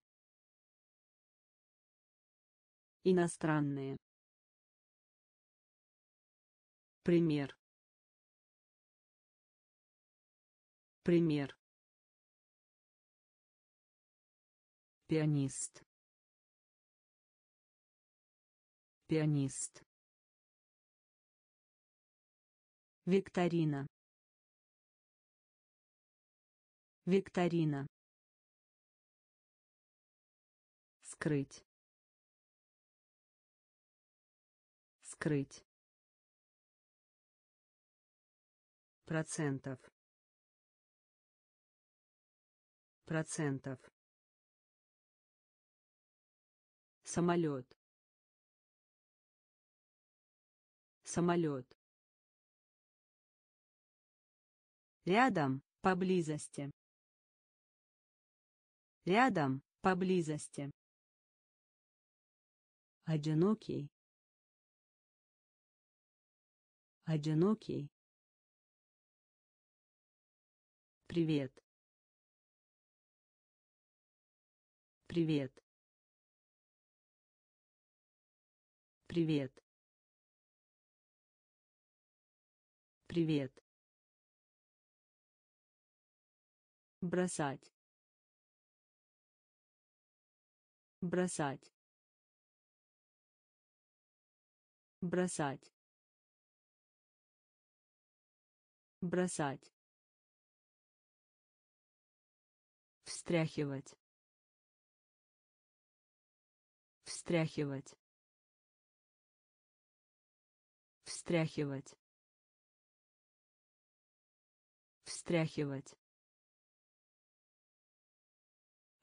Иностранные Пример. Пример. Пианист. Пианист. Викторина. Викторина. Скрыть. Скрыть. Процентов. Процентов. Самолет. Самолет. Рядом поблизости. Рядом поблизости. Одинокий. Одинокий Привет. Привет. Привет. Привет. Бросать. Бросать. Бросать. Бросать. Встряхивать. Встряхивать. Встряхивать. Встряхивать.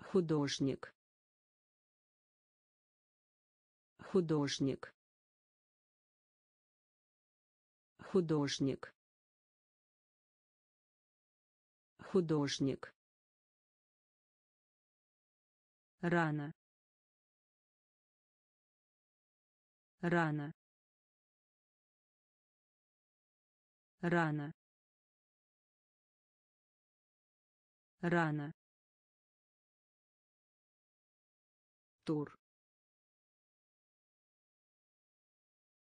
Художник. Художник. Художник. Художник. Рано. Рано. Рано. Рано. тур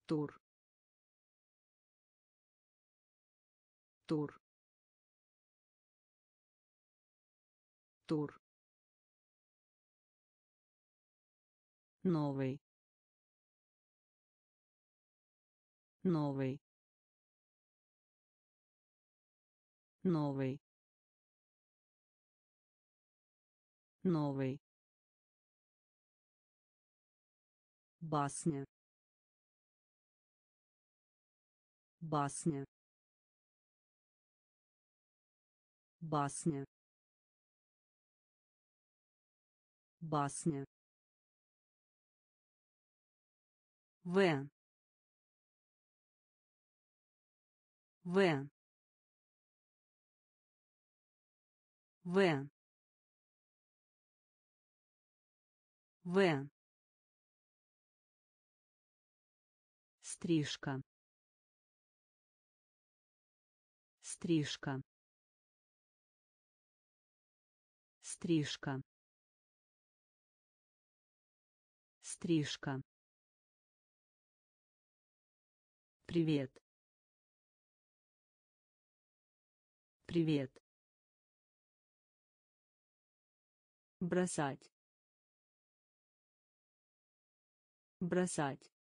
тур тур тур новый. Новый. Новый. Новый. Басня. Басня. Басня. Басня В. В. В. В. Стрижка. Стрижка. Стрижка. Стрижка. Привет. Привет. Бросать. Бросать.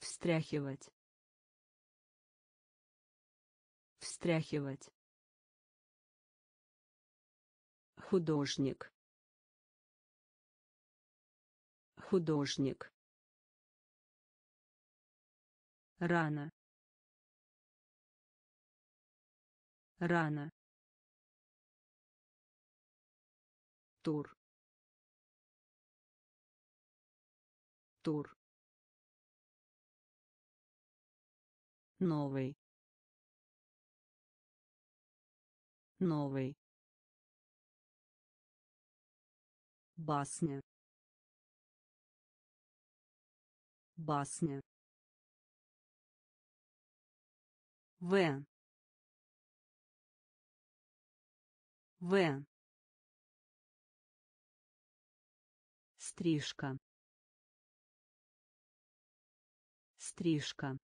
Встряхивать. Встряхивать. Художник. Художник. Рано. Рано. Тур. Тур. Новый. Новый. Басня. Басня. В. В. Стрижка. Стрижка.